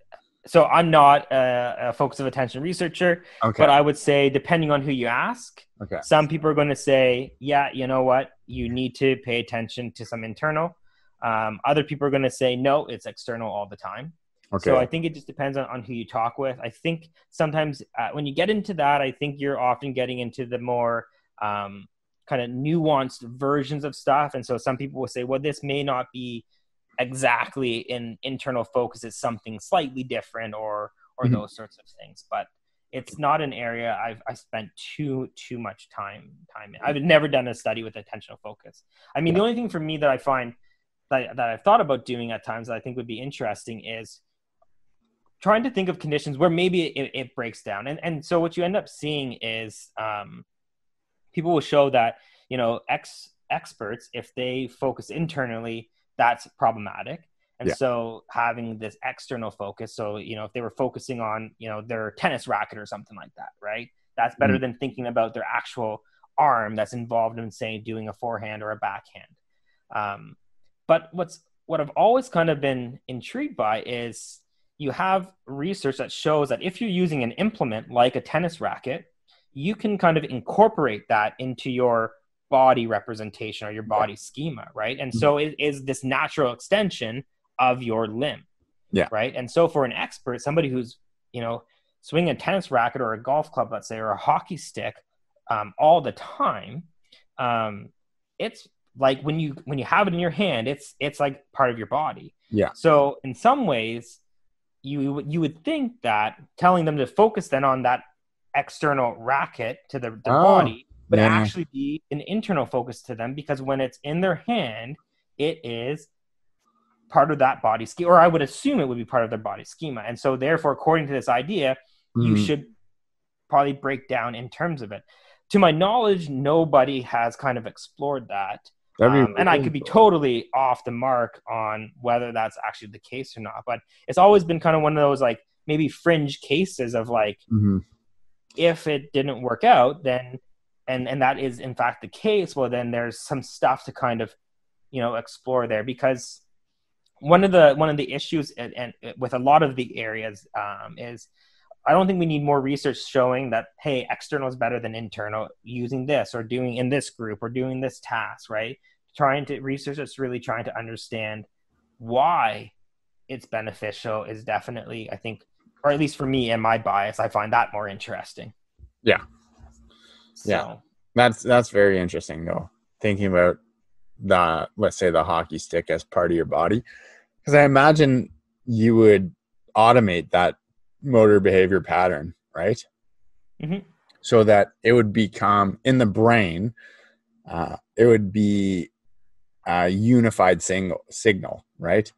So I'm not a, a focus of attention researcher, okay. but I would say depending on who you ask, okay. some people are going to say, yeah, you know what, you need to pay attention to some internal um, other people are going to say no, it's external all the time. Okay. So I think it just depends on, on who you talk with. I think sometimes uh, when you get into that, I think you're often getting into the more um, kind of nuanced versions of stuff. And so some people will say, well, this may not be exactly in internal focus. It's something slightly different or or mm-hmm. those sorts of things. But it's not an area I've I spent too too much time time in. I've never done a study with attentional focus. I mean, yeah. the only thing for me that I find that, that I've thought about doing at times that I think would be interesting is trying to think of conditions where maybe it, it breaks down. And, and so what you end up seeing is um, people will show that, you know, ex experts, if they focus internally, that's problematic. And yeah. so having this external focus, so, you know, if they were focusing on, you know, their tennis racket or something like that, right? That's better mm-hmm. than thinking about their actual arm that's involved in, say, doing a forehand or a backhand. Um, but what's what I've always kind of been intrigued by is you have research that shows that if you're using an implement like a tennis racket, you can kind of incorporate that into your body representation or your body schema, right? And so it is this natural extension of your limb. Yeah. Right. And so for an expert, somebody who's, you know, swinging a tennis racket or a golf club, let's say, or a hockey stick um, all the time, um, it's like when you when you have it in your hand it's it's like part of your body yeah so in some ways you you would think that telling them to focus then on that external racket to their, their Oh, body would yeah. actually be an internal focus to them because when it's in their hand, it is part of that body schema, or I would assume it would be part of their body schema. And so, therefore, according to this idea, you Mhm. should probably break down in terms of it. To my knowledge, nobody has kind of explored that. Um, and I could be totally off the mark on whether that's actually the case or not. But it's always been kind of one of those like maybe fringe cases of like, Mhm. if it didn't work out, then and and that is in fact the case, well then there's some stuff to kind of you know explore there because one of the one of the issues and, and with a lot of the areas um, is I don't think we need more research showing that hey external is better than internal using this or doing in this group or doing this task right trying to research that's really trying to understand why it's beneficial is definitely I think or at least for me and my bias I find that more interesting Yeah. so, Yeah. That's that's very interesting though. Thinking about the let's say the hockey stick as part of your body, because I imagine you would automate that motor behavior pattern, right? Mhm. So that it would become in the brain, uh, it would be a unified single signal, right?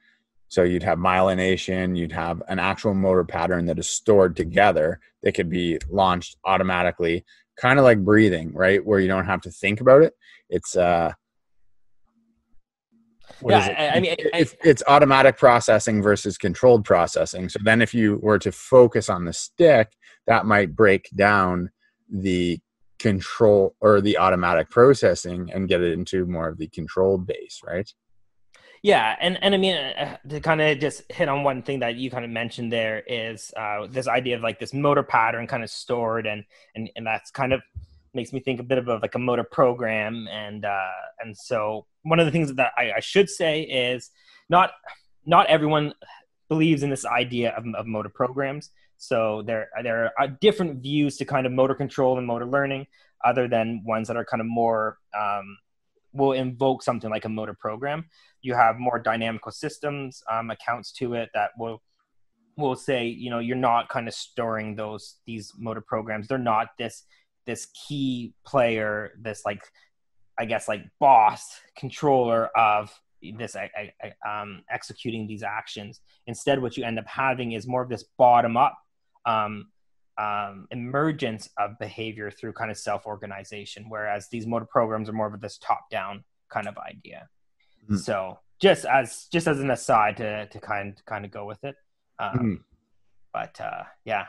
So you'd have myelination, you'd have an actual motor pattern that is stored together that could be launched automatically kind of like breathing, right? Where you don't have to think about it. It's uh what Yeah? I- I mean, I- it's, it's automatic processing versus controlled processing. So then if you were to focus on the stick, that might break down the control or the automatic processing and get it into more of the controlled base, right? Yeah, and and I mean uh, to kind of just hit on one thing that you kind of mentioned there is uh, this idea of like this motor pattern kind of stored, and and and that's kind of makes me think a bit of a, like a motor program, and uh, and so one of the things that I, I should say is not not everyone believes in this idea of, of motor programs. So there there are different views to kind of motor control and motor learning, other than ones that are kind of more um, will invoke something like a motor program you have more dynamical systems um, accounts to it that will will say you know you're not kind of storing those these motor programs they're not this this key player this like i guess like boss controller of this I, I, um, executing these actions instead what you end up having is more of this bottom up um, um, emergence of behavior through kind of self organization whereas these motor programs are more of this top down kind of idea Mm. so just as just as an aside to to kind kind of go with it, um, Mm. but uh, yeah,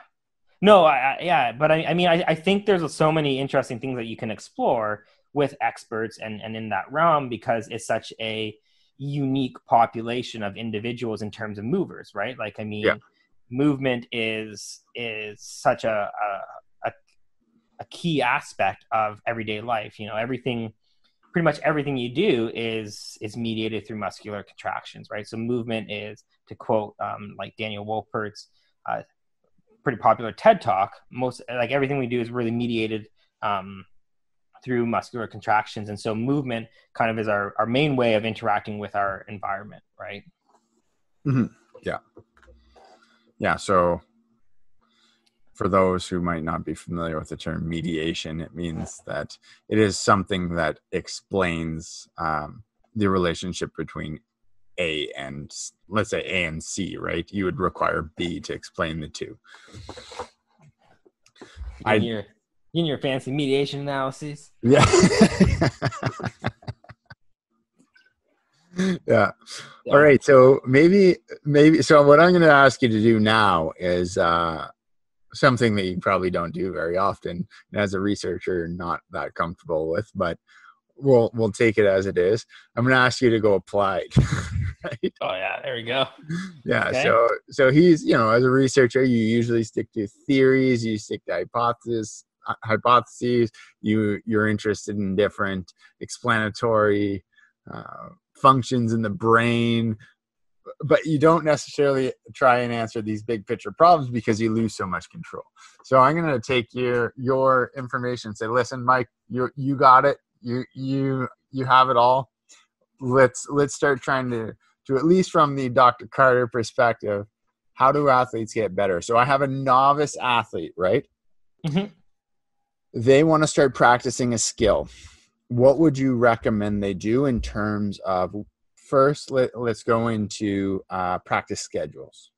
no, I, I, yeah, but I, I mean, I, I think there's so many interesting things that you can explore with experts and and in that realm because it's such a unique population of individuals in terms of movers, right? Like, I mean, Yeah. movement is is such a, a a key aspect of everyday life. You know, everything pretty much everything you do is is mediated through muscular contractions, right? So movement is, to quote um, like Daniel Wolpert's uh, pretty popular TED talk, most like everything we do is really mediated um, through muscular contractions, and so movement kind of is our our main way of interacting with our environment, right? Yeah. Yeah. So for those who might not be familiar with the term mediation, it means that it is something that explains um, the relationship between A and let's say A and C, right? You would require B to explain the two. I- In your your fancy mediation analyses. Yeah. yeah. All right. So maybe, maybe, so what I'm going to ask you to do now is uh, something that you probably don't do very often. And as a researcher, not that comfortable with, but we'll, we'll take it as it is. I'm going to ask you to go applied. right. Oh yeah, there we go. Yeah. Okay. So, so he's, you know, as a researcher, you usually stick to theories, you stick to hypotheses, hypotheses, you, you're interested in different explanatory, uh, functions in the brain but you don't necessarily try and answer these big picture problems because you lose so much control so i'm going to take your your information say listen mike you you got it you you you have it all let's let's start trying to to at least from the dr carter perspective how do athletes get better? So I have a novice athlete, right? Mhm. They want to start practicing a skill. What would you recommend they do in terms of first? Let, let's go into uh, practice schedules.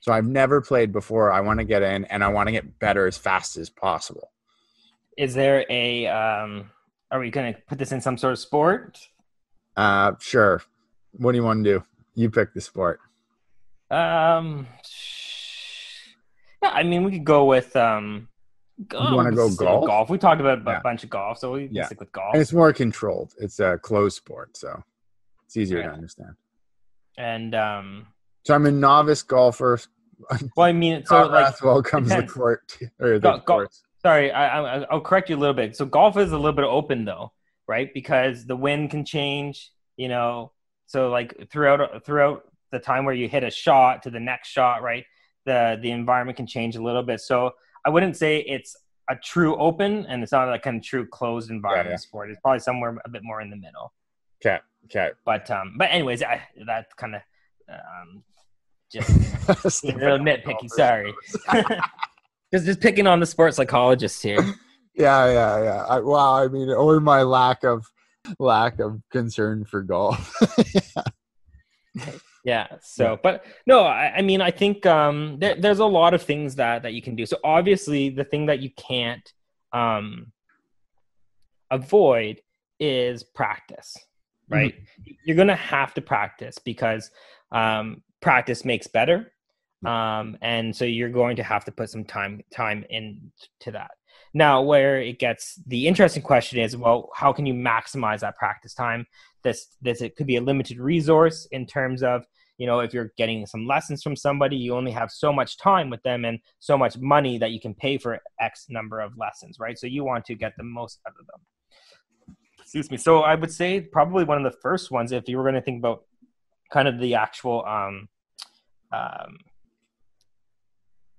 So I've never played before. I want to get in and I want to get better as fast as possible. Is there a? Um, are we going to put this in some sort of sport? Uh, sure. What do you want to do? You pick the sport. Um, yeah, I mean, we could go with um. You wanna go could stick with golf? Golf. We talked about a Yeah. bunch of golf, so we Yeah. stick with golf. And it's more controlled. It's a closed sport, so it's easier to understand. And um, So I'm a novice golfer. well, I mean, so like, welcomes the depends. court or the Go- go- sorry, I, I, I'll correct you a little bit. So golf is a little bit open though, right? Because the wind can change. You know, so like throughout throughout the time where you hit a shot to the next shot, right? The the environment can change a little bit. So I wouldn't say it's a true open, and it's not like kind of true closed environment yeah. sport. It's probably somewhere a bit more in the middle. Okay. Okay. But um, but anyways, I, that kind of um, just a little nitpicky. Sorry, just just picking on the sports psychologist here. yeah, yeah, yeah. I, well, I mean, or my lack of lack of concern for golf. Yeah. Yeah so, Yeah. but no, I, I mean, I think um, there, there's a lot of things that that you can do. So obviously, the thing that you can't um, avoid is practice, right? You're gonna have to practice because um, practice makes better, um, and so you're going to have to put some time time into that. Now, where it gets the interesting question is, well, how can you maximize that practice time? This this it could be a limited resource in terms of you know if you're getting some lessons from somebody, you only have so much time with them and so much money that you can pay for X number of lessons, right? So you want to get the most out of them. Excuse me. So I would say probably one of the first ones, if you were going to think about kind of the actual um, um,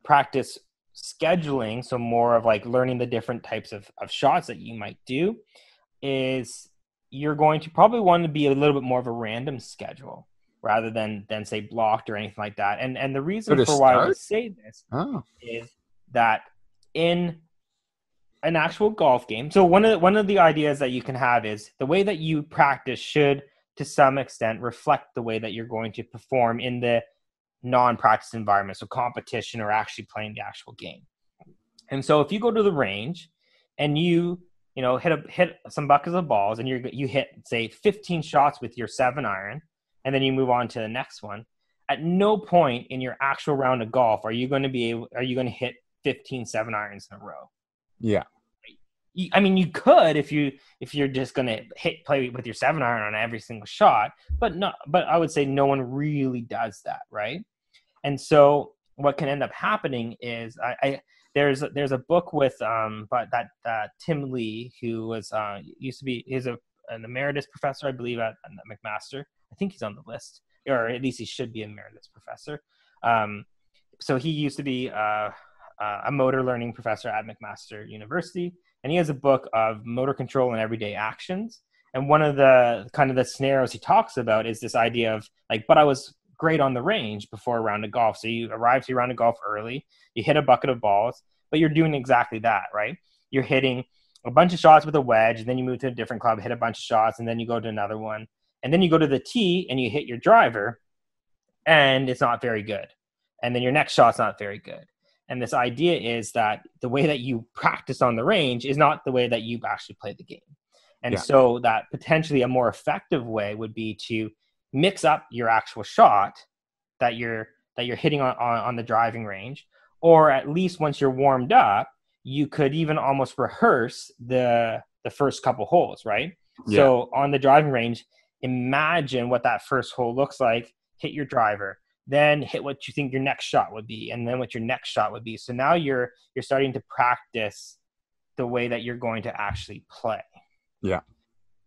practice scheduling, so more of like learning the different types of, of shots that you might do, is you're going to probably want to be a little bit more of a random schedule rather than than say blocked or anything like that. And and the reason for why I would say this oh, is that in an actual golf game so one of the, one of the ideas that you can have is the way that you practice should to some extent reflect the way that you're going to perform in the non-practice environment so competition or actually playing the actual game and so if you go to the range and you you know hit a hit some buckets of balls and you you hit say 15 shots with your 7 iron and then you move on to the next one at no point in your actual round of golf are you going to be able are you going to hit 15 7 irons in a row yeah. You- I mean, you could if you if you're just gonna hit play with your seven iron on every single shot, but not. But I would say no one really does that, right? And so what can end up happening is I, I there's there's a book with um but that uh, Tim Lee who was uh used to be is a an emeritus professor I believe at, at McMaster. I think he's on the list, or at least he should be an emeritus professor. Um, so he used to be uh, uh, a motor learning professor at McMaster University, and he has a book of motor control and everyday actions. And one of the kind of the scenarios he talks about is this idea of like, but I was great on the range before a round of golf. So you arrive to your round of golf early, you hit a bucket of balls, but you're doing exactly that, right? You're hitting a bunch of shots with a wedge, and then you move to a different club, hit a bunch of shots, and then you go to another one, and then you go to the tee and you hit your driver, and it's not very good, and then your next shot's not very good. And this idea is that the way that you practice on the range is not the way that you actually play the game. And Yeah. so that potentially a more effective way would be to mix up your actual shot that you're that you're hitting on, on, on the driving range, or at least once you're warmed up, you could even almost rehearse the the first couple holes, right? So on the driving range, imagine what that first hole looks like, hit your driver, then hit what you think your next shot would be, and then what your next shot would be. So now you're you're starting to practice the way that you're going to actually play. Yeah.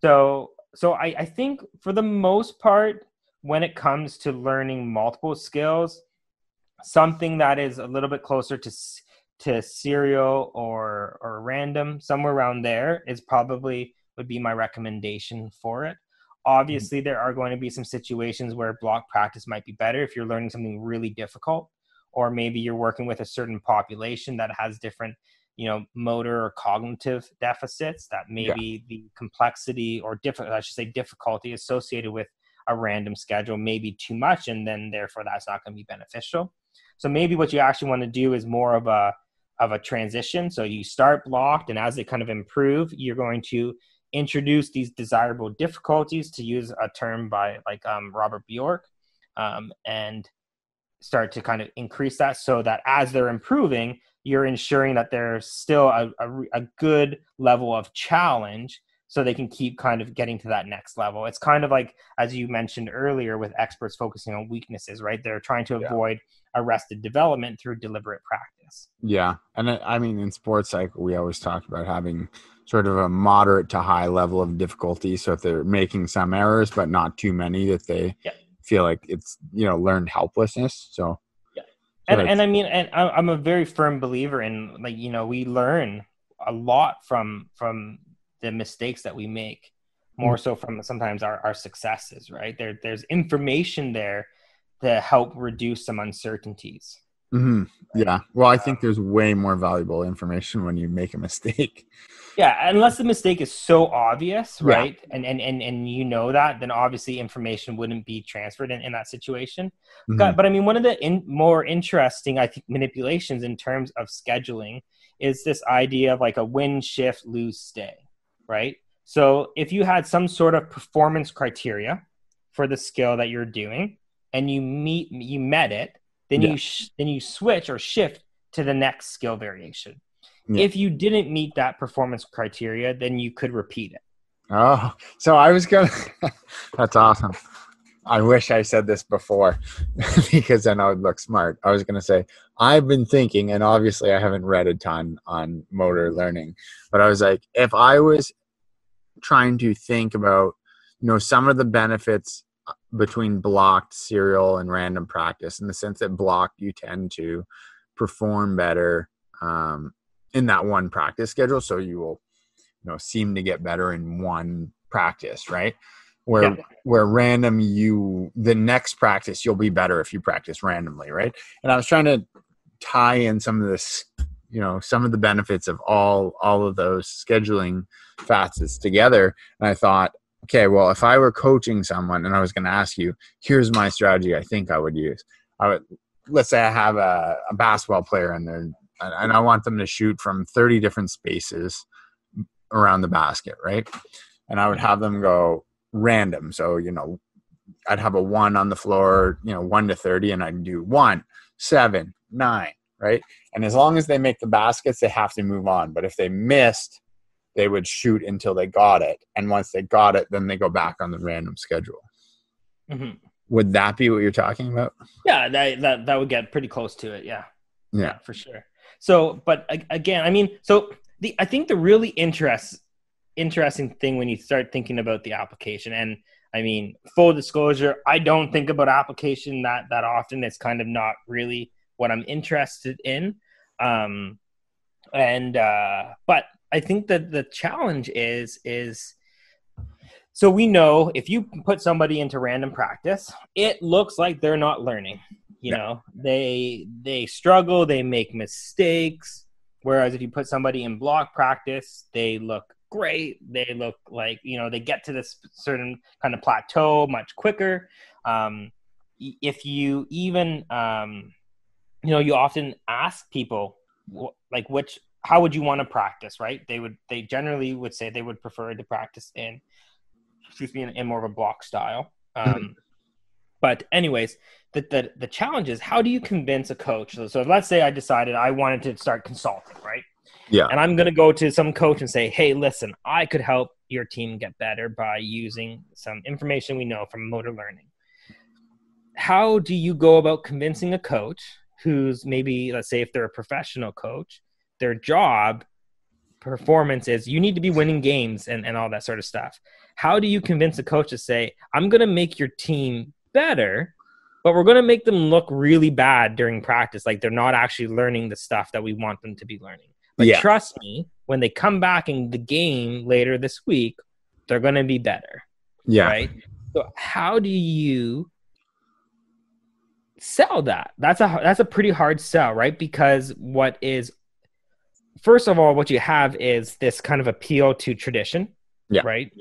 So so I, I think for the most part, when it comes to learning multiple skills, something that is a little bit closer to to serial or or random, somewhere around there is probably would be my recommendation for it. Mm-hmm. Obviously, there are going to be some situations where block practice might be better if you're learning something really difficult, or maybe you're working with a certain population that has different, you know, motor or cognitive deficits that maybe yeah. the complexity or different, I should say, difficulty associated with a random schedule may be too much, and then therefore that's not going to be beneficial. So maybe what you actually want to do is more of a of a transition. So you start blocked, and as they kind of improve, you're going to introduce these desirable difficulties, to use a term by like um, Robert Bjork, um, and start to kind of increase that so that as they're improving, you're ensuring that there's still a, a, a good level of challenge so they can keep kind of getting to that next level. It's kind of like, as you mentioned earlier, with experts focusing on weaknesses, right? They're trying to avoid yeah. arrested development through deliberate practice. Yeah. And I mean, in sports, like we always talk about having sort of a moderate to high level of difficulty. So if they're making some errors, but not too many that they yeah. feel like it's, you know, learned helplessness. So, yeah. And, and I mean, and I'm a very firm believer in like, you know, we learn a lot from, from the mistakes that we make more hmm. so from sometimes our, our successes right there there's information there to help reduce some uncertainties mm-hmm. yeah well i think there's way more valuable information when you make a mistake yeah unless the mistake is so obvious right yeah. and, and and and you know that then obviously information wouldn't be transferred in, in that situation mm-hmm. but i mean one of the in, more interesting i think manipulations in terms of scheduling is this idea of like a win shift lose stay right? So if you had some sort of performance criteria for the skill that you're doing and you meet you met it, then yeah. you sh- then you switch or shift to the next skill variation. Yeah. If you didn't meet that performance criteria, then you could repeat it. Oh, so I was gonna. that's awesome. I wish I said this before because then I would look smart. I was going to say, I've been thinking, and obviously I haven't read a ton on motor learning, but I was like, if I was trying to think about, you know, some of the benefits between blocked serial and random practice in the sense that blocked you tend to perform better um, in that one practice schedule. So you will, you know, seem to get better in one practice, right? where yeah. where random you the next practice you'll be better if you practice randomly right and i was trying to tie in some of this you know some of the benefits of all all of those scheduling facets together and i thought okay well if i were coaching someone and i was going to ask you here's my strategy i think i would use i would let's say i have a, a basketball player and they're and i want them to shoot from 30 different spaces around the basket right and i would have them go random. So, you know, I'd have a one on the floor, you know, one to 30, and I'd do one, seven, nine, right? And as long as they make the baskets, they have to move on. But if they missed, they would shoot until they got it. And once they got it, then they go back on the random schedule. Mm-hmm. Would that be what you're talking about? Yeah, that, that, that would get pretty close to it. Yeah. Yeah, yeah for sure. So, but again, I mean, so the, I think the really interest, interesting thing when you start thinking about the application and I mean, full disclosure, I don't think about application that that often. It's kind of not really what I'm interested in. Um, and uh, but I think that the challenge is is so we know if you put somebody into random practice, it looks like they're not learning. You yeah. know, they they struggle, they make mistakes. Whereas if you put somebody in block practice, they look great. They look like you know they get to this certain kind of plateau much quicker. Um, if you even um, you know you often ask people like which how would you want to practice right they would they generally would say they would prefer to practice in excuse me in, in more of a block style um, mm-hmm. but anyways the, the the challenge is how do you convince a coach so, so let's say i decided i wanted to start consulting right yeah. And I'm going to go to some coach and say, hey, listen, I could help your team get better by using some information we know from motor learning. How do you go about convincing a coach who's maybe, let's say, if they're a professional coach, their job performance is you need to be winning games and, and all that sort of stuff. How do you convince a coach to say, I'm going to make your team better, but we're going to make them look really bad during practice, like they're not actually learning the stuff that we want them to be learning? But yeah. trust me, when they come back in the game later this week, they're going to be better. Yeah. Right. So how do you sell that? That's a that's a pretty hard sell, right? Because what is first of all, what you have is this kind of appeal to tradition. Yeah. Right.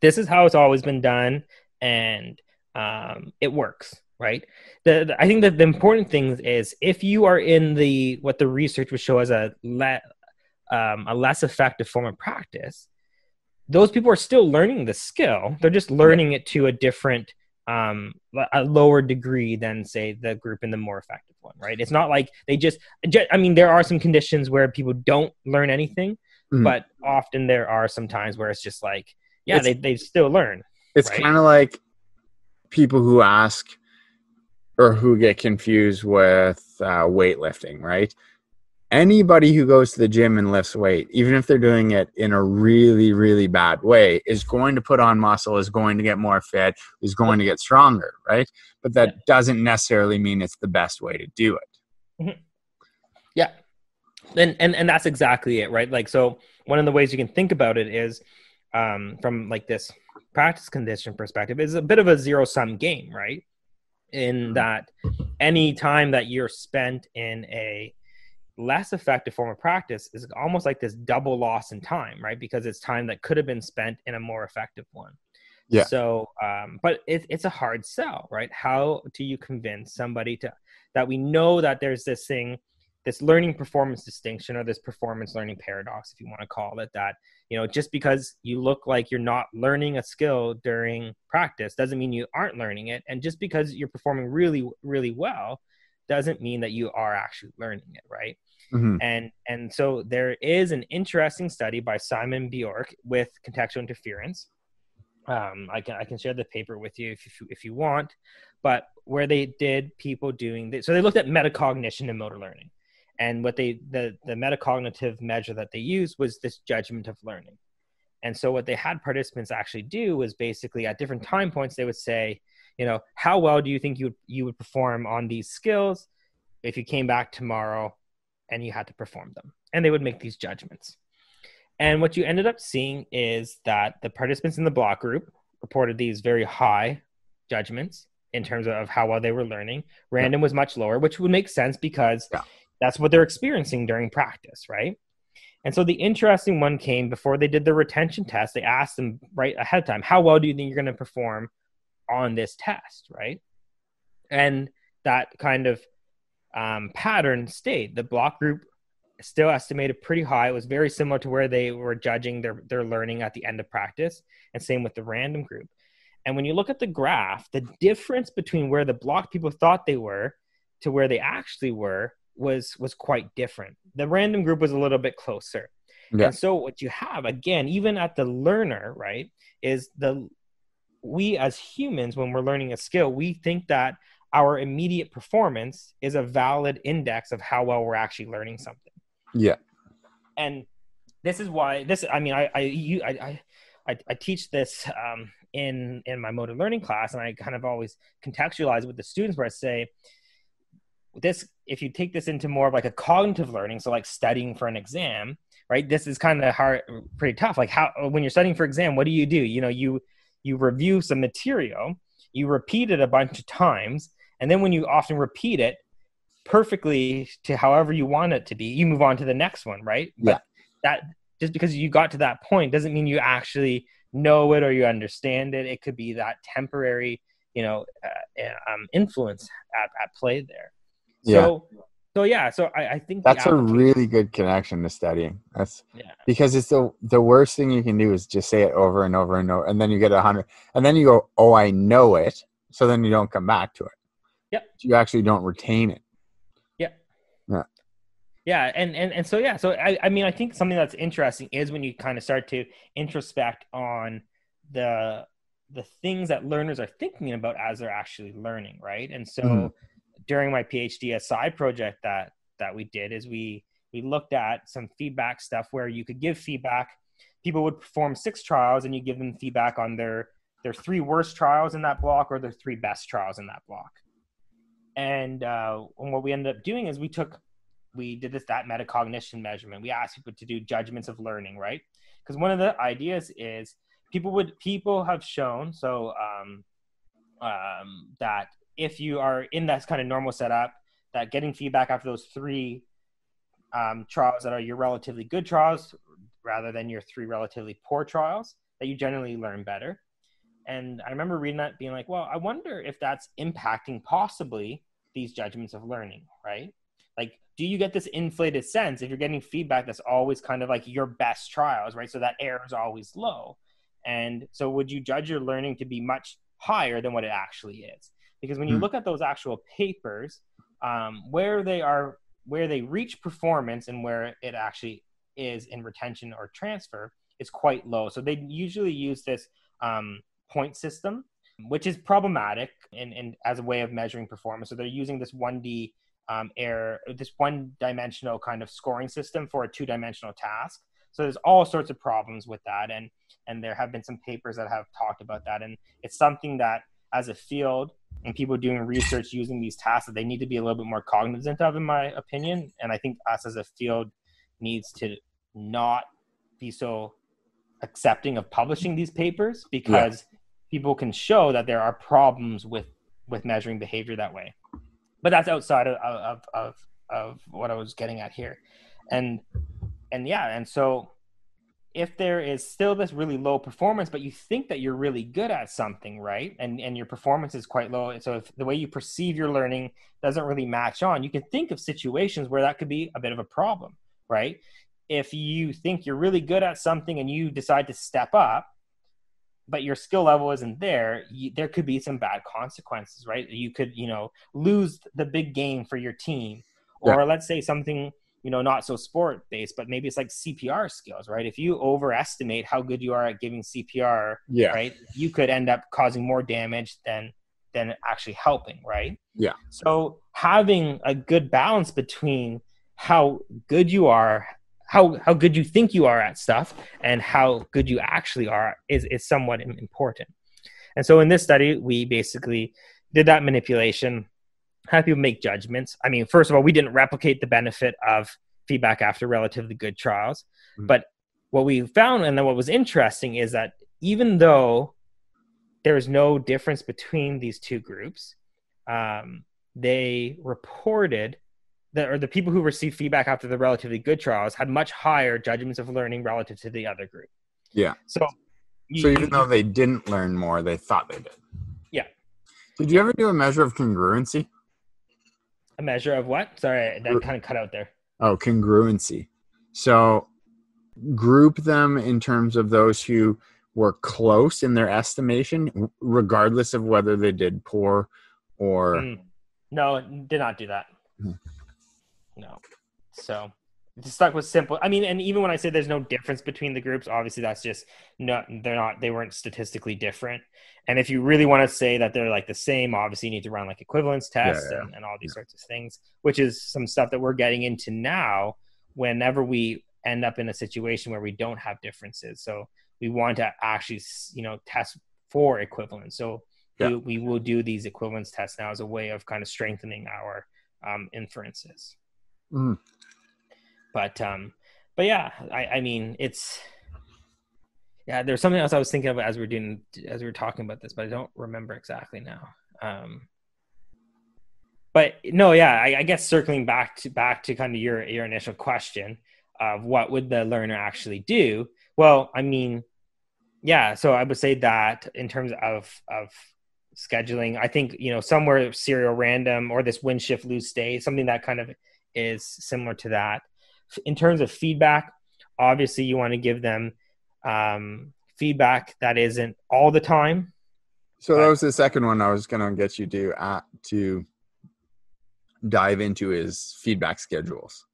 This is how it's always been done, and um, it works. Right. The, the I think that the important thing is if you are in the what the research would show as a le, um, a less effective form of practice, those people are still learning the skill. They're just learning it to a different, um, a lower degree than say the group in the more effective one, right? It's not like they just, I mean, there are some conditions where people don't learn anything, Mhm. but often there are some times where it's just like, yeah, It's- they, they still learn. It's right? kind of like people who ask or who get confused with uh, weightlifting, right? Anybody who goes to the gym and lifts weight, even if they're doing it in a really, really bad way, is going to put on muscle, is going to get more fit, is going to get stronger, right? But that doesn't necessarily mean it's the best way to do it. Yeah. And, and and that's exactly it, right? Like so one of the ways you can think about it is um from like this practice condition perspective is a bit of a zero sum game, right? In that any time that you're spent in a less effective form of practice is almost like this double loss in time, right? Because it's time that could have been spent in a more effective one. Yeah. So, um, but it, it's a hard sell, right? How do you convince somebody to that we know that there's this thing, this learning performance distinction or this performance learning paradox, if you want to call it that, you know, just because you look like you're not learning a skill during practice doesn't mean you aren't learning it. And just because you're performing really, really well doesn't mean that you are actually learning it, right? Mhm. and and so there is an interesting study by Simon Bjork with contextual interference. Um, I can I can share the paper with you if you if you want, but where they did people doing this, so they looked at metacognition and motor learning, and what they the the metacognitive measure that they used was this judgment of learning, and so what they had participants actually do was basically at different time points they would say, you know, how well do you think you you would perform on these skills if you came back tomorrow and you had to perform them. And they would make these judgments. And what you ended up seeing is that the participants in the block group reported these very high judgments in terms of how well they were learning. Random was much lower, which would make sense because Yeah. that's what they're experiencing during practice, right? And so the interesting one came before they did the retention test. They asked them right ahead of time, how well do you think you're going to perform on this test, right? And that kind of um, pattern stayed. The block group still estimated pretty high. It was very similar to where they were judging their, their learning at the end of practice, and same with the random group. And when you look at the graph, the difference between where the block people thought they were to where they actually were was was quite different. The random group was a little bit closer. Yeah. And so what you have again, even at the learner, right, is the we as humans when we're learning a skill, we think that our immediate performance is a valid index of how well we're actually learning something. Yeah. And this is why this I mean I I you, I, I I, teach this um, in in my motor learning class, and I kind of always contextualize with the students where I say, this if you take this into more of like a cognitive learning, so like studying for an exam, right? This is kind of hard, pretty tough. Like how when you're studying for exam, what do you do? You know, you you review some material, you repeat it a bunch of times, and then when you often repeat it perfectly to however you want it to be, you move on to the next one, right? Yeah. But that just because you got to that point doesn't mean you actually know it or you understand it. It could be that temporary, you know, uh, um, influence at, at play there. So, so yeah. So I, I think That's a really good connection to studying. That's Yeah. because it's the the worst thing you can do is just say it over and over and over, and then you get a hundred, and then you go, "Oh, I know it," so then you don't come back to it. Yep. You actually don't retain it. yeah Yeah, and, and and so yeah so I, I mean i think something that's interesting is when you kind of start to introspect on the the things that learners are thinking about as they're actually learning right and so Mhm. during my phd a side project that that we did is we we looked at some feedback stuff where you could give feedback people would perform six trials and you give them feedback on their their three worst trials in that block or their three best trials in that block and uh, and what we ended up doing is we took we did this that metacognition measurement we asked people to do judgments of learning right because one of the ideas is people would people have shown so um, um, that if you are in that kind of normal setup, that getting feedback after those three um, trials that are your relatively good trials rather than your three relatively poor trials, that you generally learn better. And I remember reading that being like, well, I wonder if that's impacting possibly these judgments of learning, right? Like, do you get this inflated sense if you're getting feedback that's always kind of like your best trials, right? So that error is always low. And so would you judge your learning to be much higher than what it actually is? Because when you mm. look at those actual papers, um, where they are, where they reach performance and where it actually is in retention or transfer is quite low. So they usually use this um, point system, which is problematic and, and as a way of measuring performance. So they're using this 1D um, error, this one dimensional kind of scoring system for a two dimensional task. So there's all sorts of problems with that. And, and there have been some papers that have talked about that. And it's something that as a field and people doing research using these tasks that they need to be a little bit more cognizant of, in my opinion. And I think us as a field needs to not be so accepting of publishing these papers because yeah. People can show that there are problems with with measuring behavior that way. But that's outside of, of of of what i was getting at here. And and yeah and so if there is still this really low performance but you think that you're really good at something right? And and your performance is quite low. So if the way you perceive your learning doesn't really match on you can think of situations where that could be a bit of a problem right? If you think you're really good at something and you decide to step up but your skill level isn't there you, there could be some bad consequences right? You could you know lose the big game for your team. Or yeah. let's say something you know not so sport based but maybe it's like cpr skills right? If you overestimate how good you are at giving cpr yeah. right you could end up causing more damage than than actually helping right? Yeah. So having a good balance between how good you are how how good you think you are at stuff and how good you actually are is is somewhat important. And so in this study, we basically did that manipulation, had people make judgments. I mean, first of all, we didn't replicate the benefit of feedback after relatively good trials, mm-hmm. but what we found and then what was interesting is that even though there is no difference between these two groups, um, they reported the, or the people who received feedback after the relatively good trials had much higher judgments of learning relative to the other group. Yeah. So, you, so even though they didn't learn more, they thought they did. Yeah. Did you ever do a measure of congruency? A measure of what? Sorry, that kind of cut out there. Oh, congruency. So group them in terms of those who were close in their estimation, regardless of whether they did poor or. Mm. No, did not do that. Mm no. So stuck with simple. I mean, and even when I say there's no difference between the groups, obviously that's just not they're not they weren't statistically different. And if you really want to say that they're like the same, obviously you need to run like equivalence tests yeah, yeah. And, and, all these yeah. sorts of things, which is some stuff that we're getting into now. Whenever we end up in a situation where we don't have differences, so we want to actually you know test for equivalence. So we, we will do these equivalence tests now as a way of kind of strengthening our um, inferences. Mm. But um, but yeah, I, I mean, it's yeah. There's something else I was thinking of as we are doing as we were talking about this, but I don't remember exactly now. Um, but no, yeah, I, I guess circling back to back to kind of your your initial question of what would the learner actually do? Well, I mean, yeah. So I would say that in terms of of scheduling, I think you know somewhere serial random or this win shift lose stay, something that kind of is similar to that. In terms of feedback, obviously you want to give them um, feedback that isn't all the time. So that was the second one I was going to get you to uh, to dive into is feedback schedules.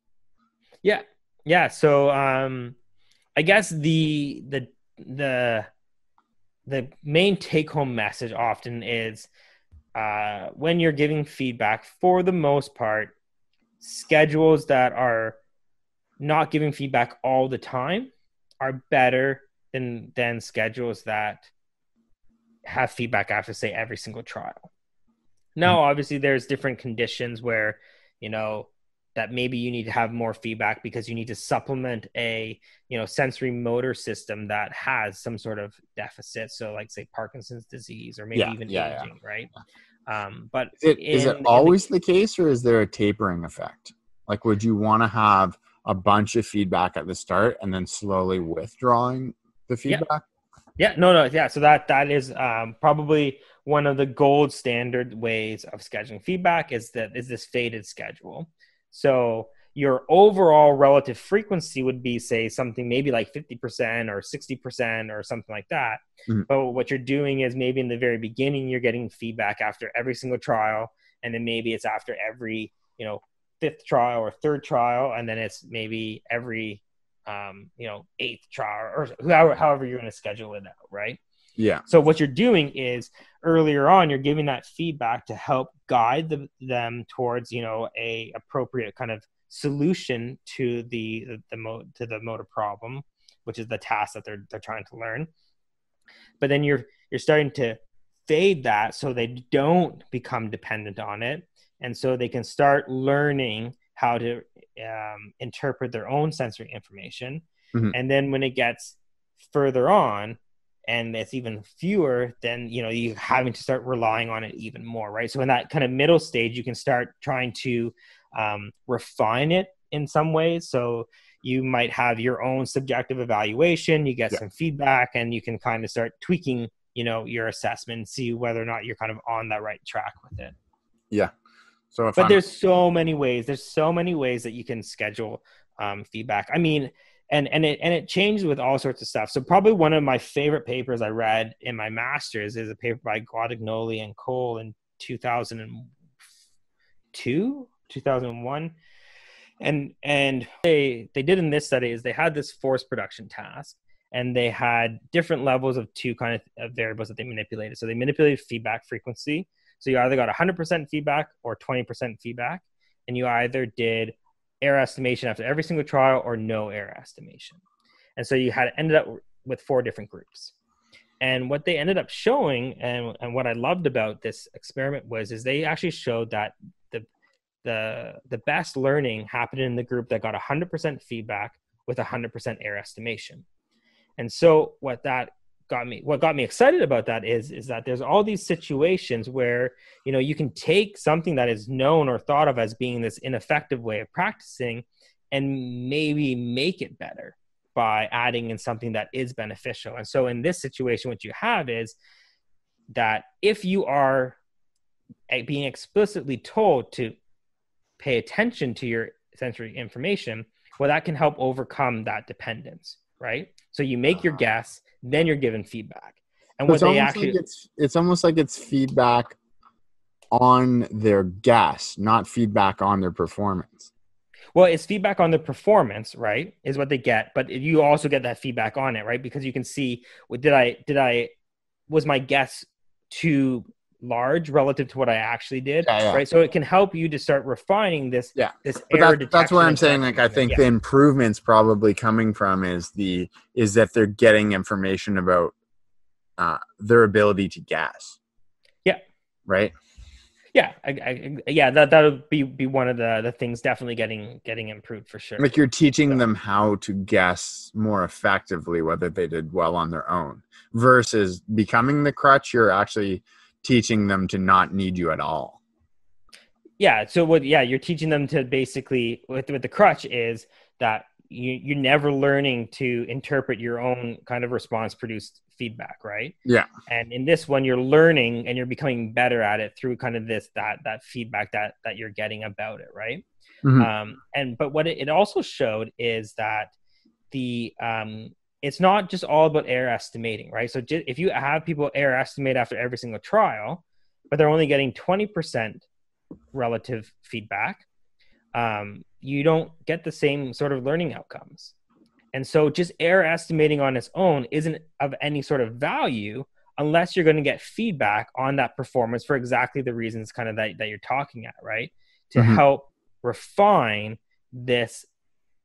Yeah, yeah. So um, I guess the the the the main take home message often is uh, when you're giving feedback, for the most part, schedules that are not giving feedback all the time are better than than schedules that have feedback after say every single trial. Now, mm-hmm. obviously, there's different conditions where you know that maybe you need to have more feedback because you need to supplement a you know sensory motor system that has some sort of deficit so like say parkinson's disease or maybe Yeah, even yeah, aging right um but Is it, is in- it in the- always the case or is there a tapering effect? Like, would you want to have a bunch of feedback at the start and then slowly withdrawing the Yeah. feedback? Yeah, no, no, yeah. So that that is um, probably one of the gold standard ways of scheduling feedback is that is this faded schedule. So your overall relative frequency would be say something maybe like 50% or 60% or something like that. Mhm. But what you're doing is maybe in the very beginning you're getting feedback after every single trial and then maybe it's after every, you know, fifth trial or third trial and then it's maybe every um, you know, eighth trial or however, however you're going to schedule it out, right? Yeah. So what you're doing is earlier on, you're giving that feedback to help guide the, them towards, you know, a appropriate kind of solution to the the, the mo- to the motor problem, which is the task that they're they're trying to learn. But then you're you're starting to fade that so they don't become dependent on it, and so they can start learning how to um, interpret their own sensory information. Mhm. And then when it gets further on, and it's even fewer, then you know you having to start relying on it even more, right? So in that kind of middle stage, you can start trying to um, refine it in some ways. So you might have your own subjective evaluation, you get Yeah. some feedback, and you can kind of start tweaking, you know, your assessment and see whether or not you're kind of on that right track with it. Yeah. So But I'm, there's so many ways. There's so many ways that you can schedule um, feedback. I mean, and and it and it changes with all sorts of stuff. So probably one of my favorite papers I read in my master's is a paper by Guadagnoli and Kohl in 2002, 2001. And and they they did in this study is they had this force production task and they had different levels of two kind of variables that they manipulated. So they manipulated feedback frequency. So you either got 100% feedback or 20% feedback, and you either did error estimation after every single trial or no error estimation. And so you had ended up with four different groups. And what they ended up showing, and, and what I loved about this experiment was, is they actually showed that the the best learning happened in the group that got 100% feedback with 100% error estimation. And so what that got me what got me excited about that is is that there's all these situations where you know you can take something that is known or thought of as being this ineffective way of practicing and maybe make it better by adding in something that is beneficial and so in this situation what you have is that if you are eh, being explicitly told to pay attention to your sensory information well that can help overcome that dependence right so you make your Uh-huh. guess then you're given feedback and So what it's they actually like it's it's almost like it's feedback on their guess, not feedback on their performance. Well, it's feedback on the performance, right? Is what they get, but you also get that feedback on it, right? Because you can see, well, did I, did I, was my guess too large relative to what I actually did, Yeah, yeah. right? So it can help you to start refining this, Yeah. this But error that, that's what I'm saying, like, I think Yeah. the improvements probably coming from is the is that they're getting information about uh, their ability to guess. Yeah. Right. yeah, I, I, yeah, that that would be be one of the the things definitely getting getting improved for sure. Like you're teaching them how to guess more effectively whether they did well on their own versus becoming the crutch. You're actually teaching them to not need you at all. yeah so what yeah you're teaching them to basically with, with the crutch is that you, you're never learning to interpret your own kind of response produced feedback right Yeah. and in this one you're learning and you're becoming better at it through kind of this that that feedback that that you're getting about it right Mhm. um and but what it, it also showed is that the um it's not just all about error estimating right? So if you have people error estimate after every single trial but they're only getting 20% relative feedback um, you don't get the same sort of learning outcomes. And so just error estimating on its own isn't of any sort of value unless you're going to get feedback on that performance for exactly the reasons kind of that, that you're talking at right? To Mhm. help refine this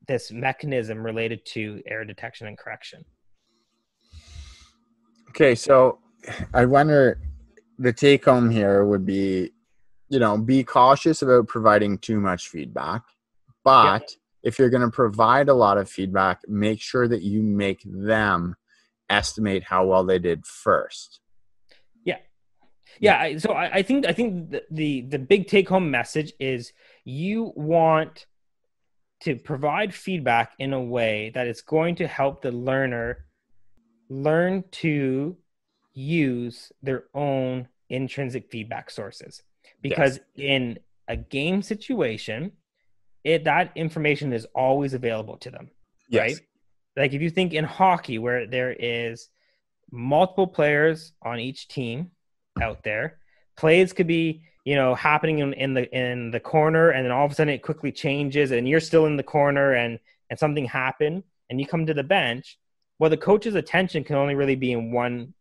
this mechanism related to error detection and correction Okay, so I wonder the take home here would be, you know, be cautious about providing too much feedback But if you're going to provide a lot of feedback, make sure that you make them estimate how well they did first. Yeah, yeah. I- So I, I think I think the, the the big take home message is you want to provide feedback in a way that it's going to help the learner learn to use their own intrinsic feedback sources because in a game situation it that information is always available to them yes. right? Like if you think in hockey where there is multiple players on each team out there, plays could be you know happening in, in the in the corner, and then all of a sudden it quickly changes, and you're still in the corner, and and something happened, and you come to the bench. Well, the coach's attention can only really be in one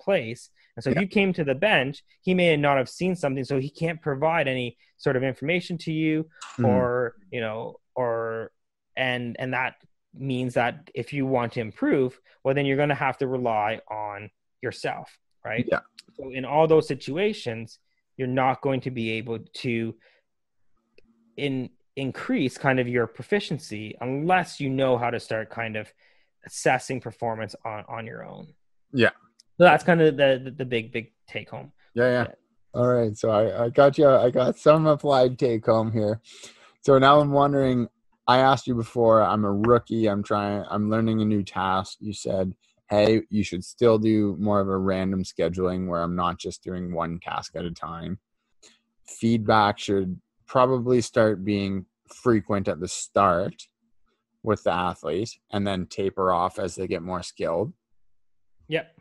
place. And so if you came to the bench, he may not have seen something, so he can't provide any sort of information to you Mhm. or you know or and and that means that if you want to improve well then you're going to have to rely on yourself right Yeah. so in all those situations you're not going to be able to in increase kind of your proficiency unless you know how to start kind of assessing performance on on your own Yeah. so that's kind of the the, the big big take home Yeah, yeah. Yeah. All right. So I, I got you. I got some applied take home here. So now I'm wondering. I asked you before. I'm a rookie. I'm trying. I'm learning a new task. You said, "Hey, you should still do more of a random scheduling where I'm not just doing one task at a time." Feedback should probably start being frequent at the start with the athlete, and then taper off as they get more skilled. yep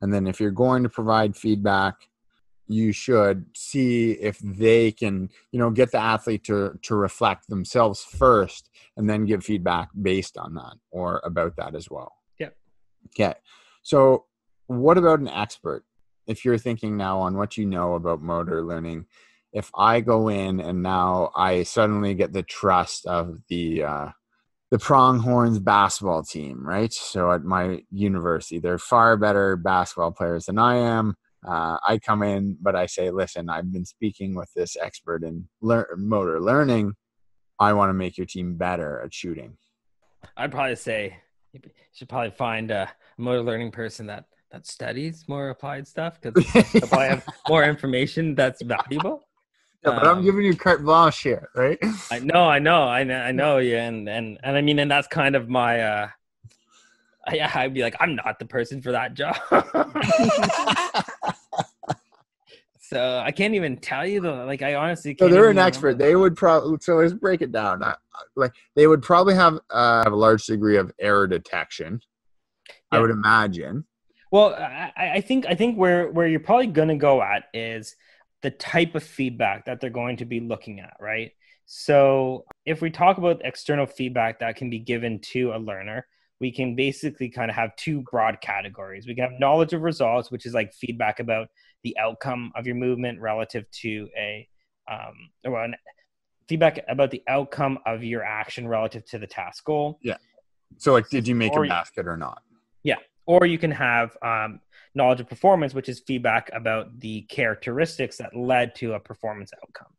And then if you're going to provide feedback, you should see if they can, you know, get the athlete to to reflect themselves first and then give feedback based on that or about that as well. Okay. So what about an expert? If you're thinking now on what you know about motor learning, if I go in and now I suddenly get the trust of the uh the Pronghorns basketball team, right? So at my university, they're far better basketball players than I am. Uh, I come in, but I say, listen, I've been speaking with this expert in lear- motor learning. I want to make your team better at shooting. I'd probably say you should probably find a motor learning person that that studies more applied stuff because they'll probably have more information that's valuable. Yeah, but I'm Um, giving you carte blanche here, right? I know, I know, I know, I know, yeah, and and and I mean, and that's kind of my. uh yeah, I'd be like, I'm not the person for that job. so I can't even tell you the like. I honestly. So Can't they're an expert. remember. They would probably. So let's break it down. I- Like they would probably have uh, have a large degree of error detection. I would imagine. Well, I, I I think I think where where you're probably going to go at is the type of feedback that they're going to be looking at, right? So if we talk about external feedback that can be given to a learner, we can basically kind of have two broad categories. We can have knowledge of results, which is like feedback about the outcome of your movement relative to a um, or an, feedback about the outcome of your action relative to the task goal. Yeah. So like, did you make Or a basket or not? Yeah. Or you can have um, knowledge of performance, which is feedback about the characteristics that led to a performance outcome.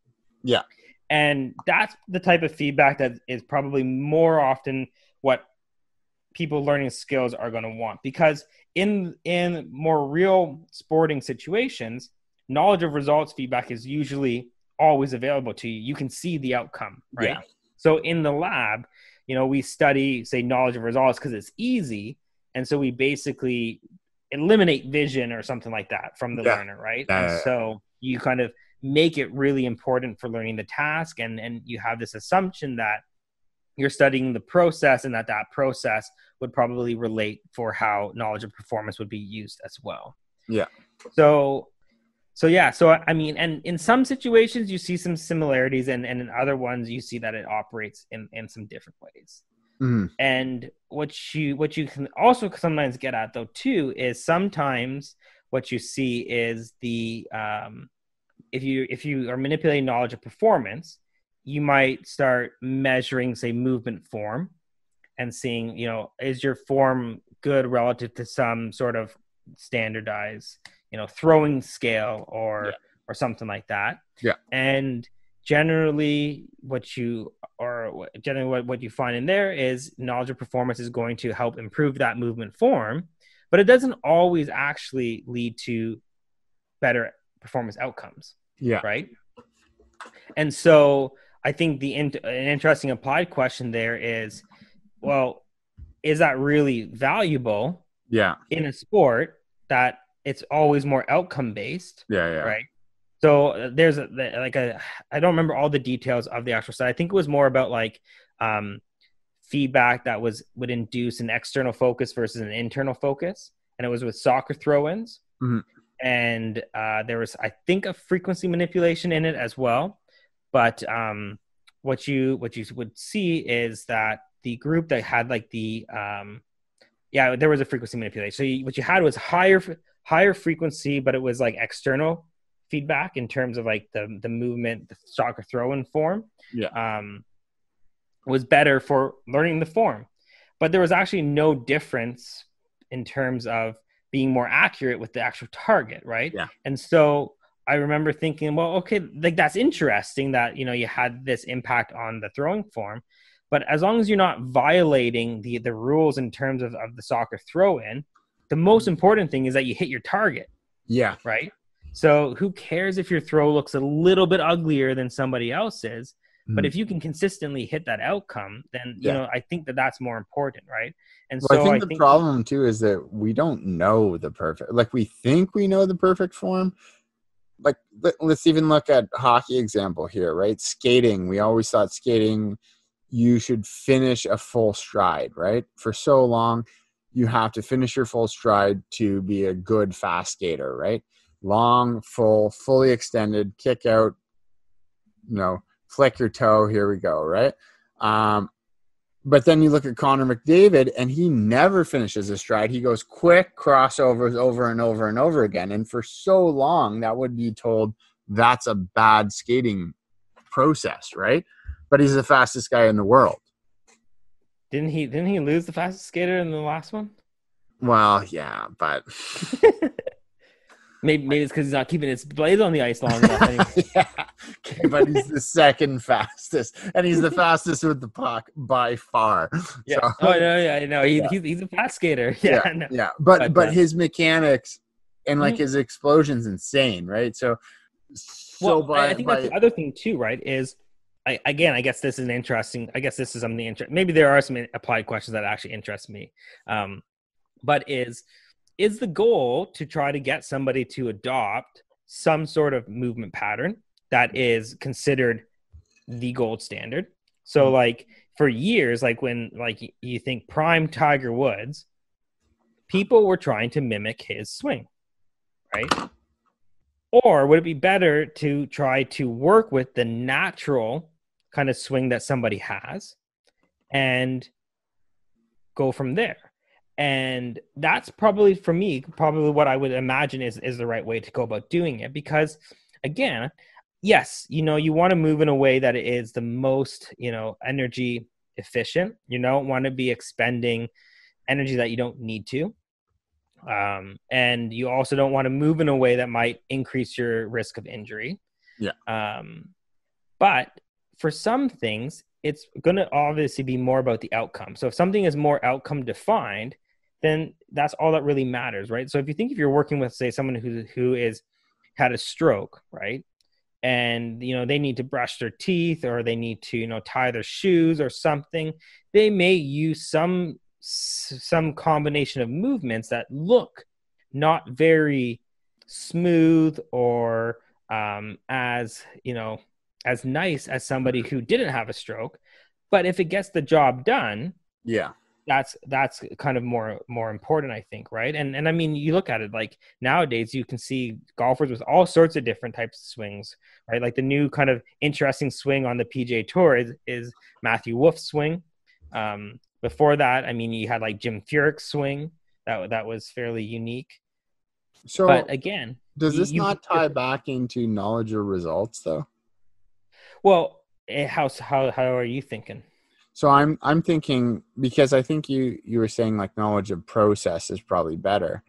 Yeah. And that's the type of feedback that is probably more often what people learning skills are going to want because in in more real sporting situations knowledge of results feedback is usually always available to you you can see the outcome right Yeah. so in the lab you know we study say knowledge of results because it's easy and so we basically eliminate vision or something like that from the Yeah. learner right Yeah, and yeah, yeah. so you kind of make it really important for learning the task and and you have this assumption that you're studying the process and that that process would probably relate for how knowledge of performance would be used as well Yeah. so so yeah so i mean and in some situations you see some similarities and and in other ones you see that it operates in in some different ways Mhm. and what you what you can also sometimes get at though too is sometimes what you see is the um, if you if you are manipulating knowledge of performance, you might start measuring say movement form and seeing you know is your form good relative to some sort of standardized you know throwing scale or Yeah. or something like that. Yeah. And generally what you or generally what, what you find in there is knowledge of performance is going to help improve that movement form, but it doesn't always actually lead to better performance outcomes. Yeah. Right. And so I think the an interesting applied question there is, well, is that really valuable? Yeah. In a sport that it's always more outcome based. Yeah. Yeah. Right. So uh, there's a, like a I don't remember all the details of the actual study. I think it was more about like um, feedback that was would induce an external focus versus an internal focus, and it was with soccer throw-ins. Mm-hmm. And uh, there was I think a frequency manipulation in it as well. But um, what you what you would see is that the group that had like the um, yeah there was a frequency manipulation. So you, what you had was higher higher frequency, but it was like external feedback in terms of like the the movement, the soccer throw in form. Yeah. Um, was better for learning the form, but there was actually no difference in terms of being more accurate with the actual target, right? Yeah. And so I remember thinking, well, okay, like that's interesting that you know you had this impact on the throwing form, but as long as you're not violating the the rules in terms of, of the soccer throw in, the most important thing is that you hit your target. Yeah. Right. So who cares if your throw looks a little bit uglier than somebody else's? But mm. if you can consistently hit that outcome, then you yeah. know I think that that's more important, right? And well, so I think I the think problem too is that we don't know the perfect. Like we think we know the perfect form. Like let, let's even look at hockey example here, right? Skating. We always thought skating you should finish a full stride, right? For so long, you have to finish your full stride to be a good fast skater, right? long, full, fully extended, kick out, you know, flick your toe. Here we go, right? Um, but then you look at Connor McDavid, and he never finishes a stride. He goes quick crossovers over and over and over again. And for so long, that would be told that's a bad skating process, right? But he's the fastest guy in the world. Didn't he? Didn't he lose the fastest skater in the last one? Well, yeah, but Maybe, maybe it's because he's not keeping his blades on the ice long enough. Anyway. yeah, okay, but he's the second fastest, and he's the fastest with the puck by far. Yeah. So, oh no, yeah, no, he, yeah. he's he's a fast skater. Yeah, yeah, no. yeah. But but, but uh, his mechanics and like mm-hmm. his explosion's insane, right? So, so well, by, I think by, that's the other thing too, right? Is I, again, I guess this is an interesting. I guess this is something interesting. Maybe there are some applied questions that actually interest me. Um, but is is the goal to try to get somebody to adopt some sort of movement pattern that is considered the gold standard so mm-hmm. like for years like when like you think prime tiger woods people were trying to mimic his swing right or would it be better to try to work with the natural kind of swing that somebody has and go from there. And that's probably for me probably what i would imagine is is the right way to go about doing it because again yes you know you want to move in a way that is the most you know energy efficient. You don't want to be expending energy that you don't need to. Um, and you also don't want to move in a way that might increase your risk of injury. Yeah. Um, but for some things it's going to obviously be more about the outcome so if something is more outcome defined then that's all that really matters, right? So if you think if you're working with, say, someone who who is had a stroke, right? And you know they need to brush their teeth or they need to you know tie their shoes or something, they may use some some combination of movements that look not very smooth or um, as you know as nice as somebody who didn't have a stroke. But if it gets the job done, yeah, that's that's kind of more more important i think right? And and i mean you look at it like nowadays you can see golfers with all sorts of different types of swings right? Like the new kind of interesting swing on the pga tour is, is matthew wolff's swing. Um, before that i mean you had like jim furyk's swing that that was fairly unique. So but again does this you, not tie back into knowledge or results though well eh, how how how are you thinking so I'm I'm thinking because I think you you were saying like knowledge of process is probably better.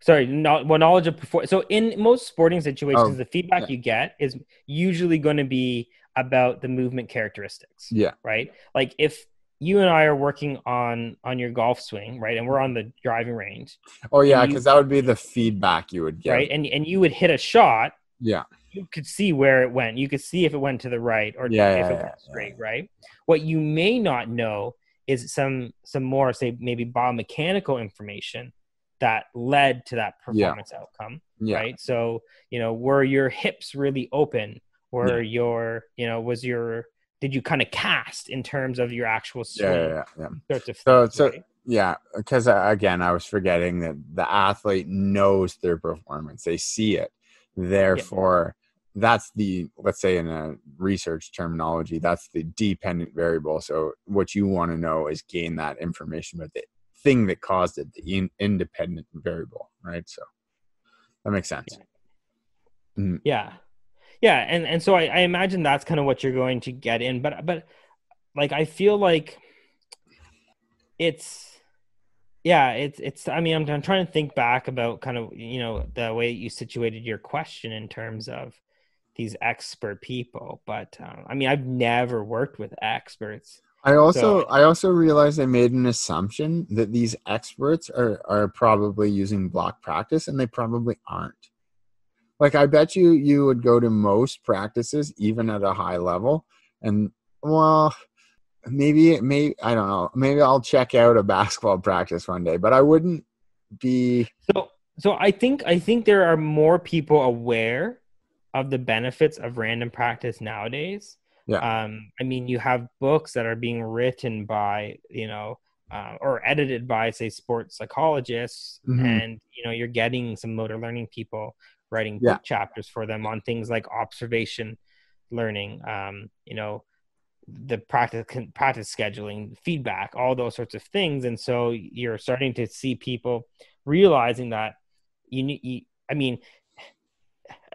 Sorry, not well knowledge of perform. So in most sporting situations, oh, the feedback yeah. you get is usually going to be about the movement characteristics. Yeah. Right. Like if you and I are working on on your golf swing, right, and we're on the driving range. Oh yeah, because that would be the feedback you would get. right? And and you would hit a shot, Yeah. You could see where it went. You could see if it went to the right or Yeah, if yeah, it yeah, went straight, right? What you may not know is some some more say maybe biomechanical information that led to that Yeah. performance outcome, Yeah. right? So, you know, were your hips really open? Were your, you know, was your did you kind of cast in terms of your actual swing Yeah. Yeah. yeah. sorts of So- things, so- right? Yeah, because uh, again, I was forgetting that the athlete knows their performance; they see it. Therefore, that's the let's say in a research terminology, that's the dependent variable. So what you want to know is gain that information, but the thing that caused it, the in, independent variable, right? So that makes sense. Mm-hmm. Yeah. Yeah. And and so I, I imagine that's kind of what you're going to get in. But but like I feel like it's yeah, it's it's I mean I'm I'm trying to think back about kind of you know the way you situated your question in terms of these expert people. But um, I mean I've never worked with experts. I also So- I also realized I made an assumption that these experts are are probably using block practice and they probably aren't. Like I bet you you would go to most practices even at a high level and well maybe maybe I don't know. Maybe I'll check out a basketball practice one day, but I wouldn't be So so I think I think there are more people aware of the benefits of random practice nowadays. Yeah. Um, I mean, you have books that are being written by you know uh, or edited by say sports psychologists, Mhm. and you know you're getting some motor learning people writing Yeah. book chapters for them on things like observation learning. Um, you know the practice practice scheduling feedback all those sorts of things and so you're starting to see people realizing that you need you, i mean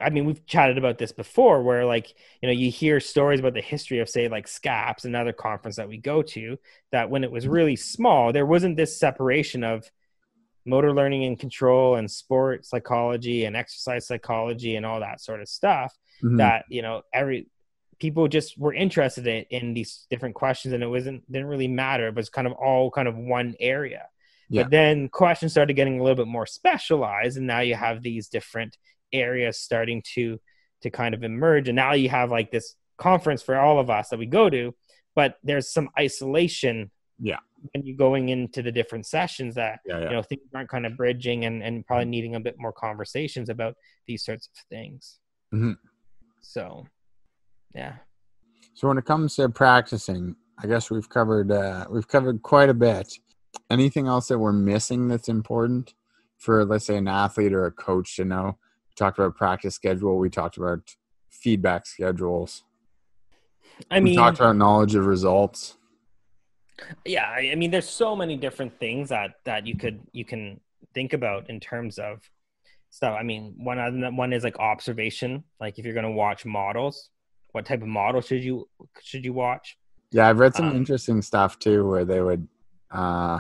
i mean we've chatted about this before where like you know you hear stories about the history of say like SCAPPS another conference that we go to that when it was really small there wasn't this separation of motor learning and control and sport psychology and exercise psychology and all that sort of stuff Mhm. that you know every people just were interested in, in these different questions and it wasn't didn't really matter it was kind of all kind of one area Yeah. but then questions started getting a little bit more specialized and now you have these different areas starting to to kind of emerge and now you have like this conference for all of us that we go to but there's some isolation Yeah. when you're going into the different sessions that yeah, you know things aren't kind of bridging and, and probably needing a bit more conversations about these sorts of things Mhm. so yeah So when it comes to practicing, I guess we've covered uh, we've covered quite a bit. Anything else that we're missing that's important for let's say an athlete or a coach to know? We talked about practice schedule. We talked about feedback schedules. i we mean talked about knowledge of results. yeah I, I mean there's so many different things that that you could you can think about in terms of stuff i mean one other one is like observation like if you're going to watch models what type of model should you should you watch Yeah, I've read some Um, interesting stuff too, where they would. Uh,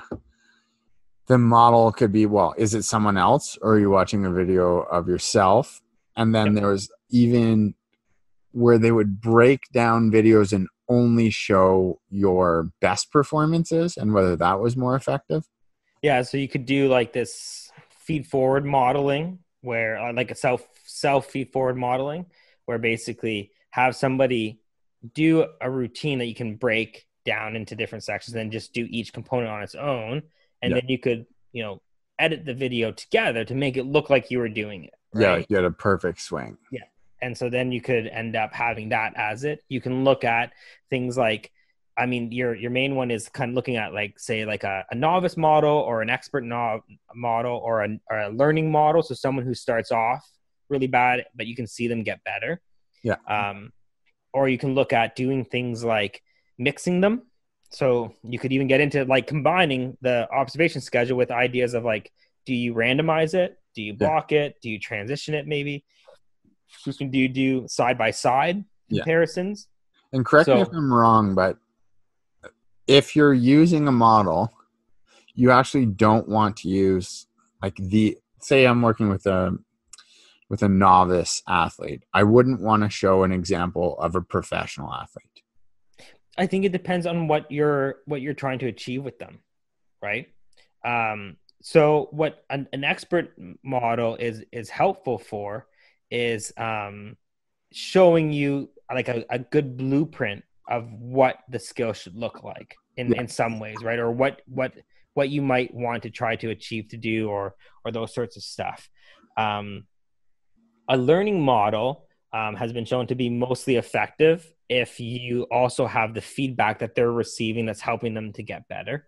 the model could be well, is it someone else, or are you watching a video of yourself? And then Yep. there was even where they would break down videos and only show your best performances and whether that was more effective. yeah so you could do like this feed forward modeling where uh, like a self self feed forward modeling where basically have somebody do a routine that you can break down into different sections and just do each component on its own and Yeah. then you could you know edit the video together to make it look like you were doing it Yeah, you had a perfect swing. Yeah. And so then you could end up having that as it you can look at things like i mean your your main one is kind of looking at like say like a, a novice model or an expert no- model or a, or a learning model so someone who starts off really bad but you can see them get better Yeah. um, or you can look at doing things like mixing them so you could even get into like combining the observation schedule with ideas of like do you randomize it do you Yeah. block it do you transition it maybe excuse me, do you do side by side Yeah. comparisons? And correct me if I'm wrong, but if you're using a model, you actually don't want to use like the say I'm working with a with a novice athlete? I wouldn't want to show an example of a professional athlete. I think it depends on what you're what you're trying to achieve with them, right? Um, so what an, an, expert model is is helpful for is um, showing you like a, a good blueprint of what the skill should look like in, yeah. in some ways, right? Or what what what you might want to try to achieve to do or or those sorts of stuff. Um, a learning model um, has been shown to be mostly effective if you also have the feedback that they're receiving that's helping them to get better.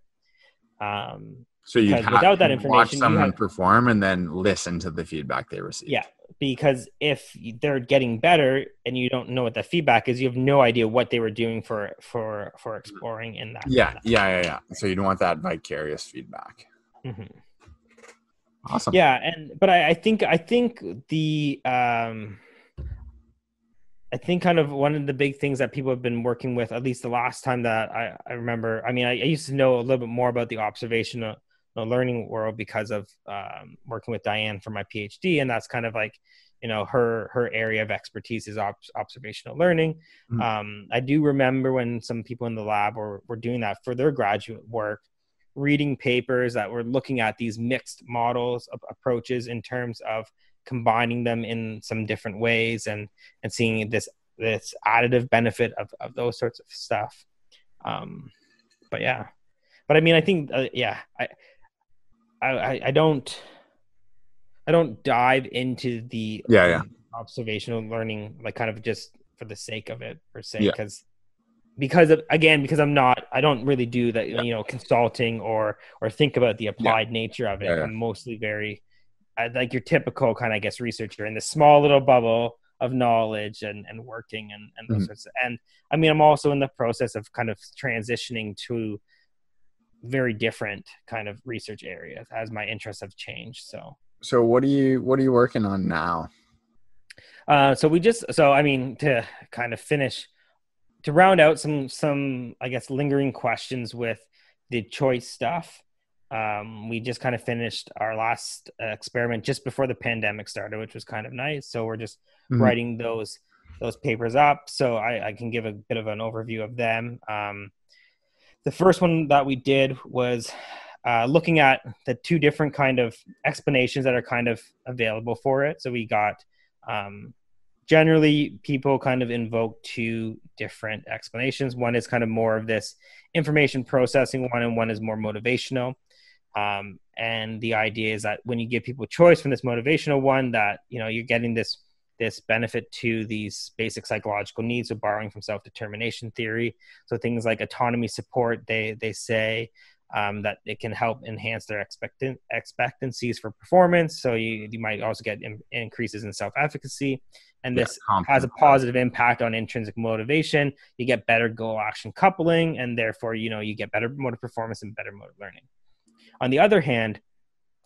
Um, so you without that information, watch someone have, perform and then listen to the feedback they receive. Yeah, because if they're getting better and you don't know what the feedback is, you have no idea what they were doing for for for exploring in that. Yeah, yeah, yeah, yeah. So you don't want that vicarious feedback. Mm-hmm. Awesome. Yeah, and but I, I think I think the um I think kind of one of the big things that people have been working with, at least the last time that I, I remember, I mean, I, I used to know a little bit more about the observational learning world because of um, working with Diane for my PhD. And that's kind of like, you know, her, her area of expertise is op- observational learning. Mm-hmm. Um, I do remember when some people in the lab were, were doing that for their graduate work, reading papers that were looking at these mixed models of approaches in terms of combining them in some different ways and and seeing this this additive benefit of, of those sorts of stuff um but yeah but i mean i think uh, yeah I, I i don't i don't dive into the yeah yeah observational learning like kind of just for the sake of it per se because yeah. because of again because i'm not i don't really do that yeah. you know consulting or or think about the applied yeah. nature of it i'm mostly very like your typical kind of I guess researcher in this small little bubble of knowledge and, and working and, and those mm-hmm. sorts of, and I mean I'm also in the process of kind of transitioning to very different kind of research areas as my interests have changed. So so what are you what are you working on now? Uh, so we just so I mean to kind of finish to round out some some I guess lingering questions with the choice stuff. Um, we just kind of finished our last uh, experiment just before the pandemic started, which was kind of nice. So we're just mm-hmm. writing those those papers up, so I, I, can give a bit of an overview of them. Um, the first one that we did was uh, looking at the two different kind of explanations that are kind of available for it. So we got um, generally people kind of invoke two different explanations. One is kind of more of this information processing one, and one is more motivational. Um, and the idea is that when you give people choice from this motivational one, that you know you're getting this this benefit to these basic psychological needs of borrowing from self-determination theory. So things like autonomy support, they they say um, that it can help enhance their expectant expectancies for performance. So you you might also get in, increases in self-efficacy, and this yeah, has a positive impact on intrinsic motivation. You get better goal action coupling, and therefore you know you get better motor performance and better motor learning. On the other hand,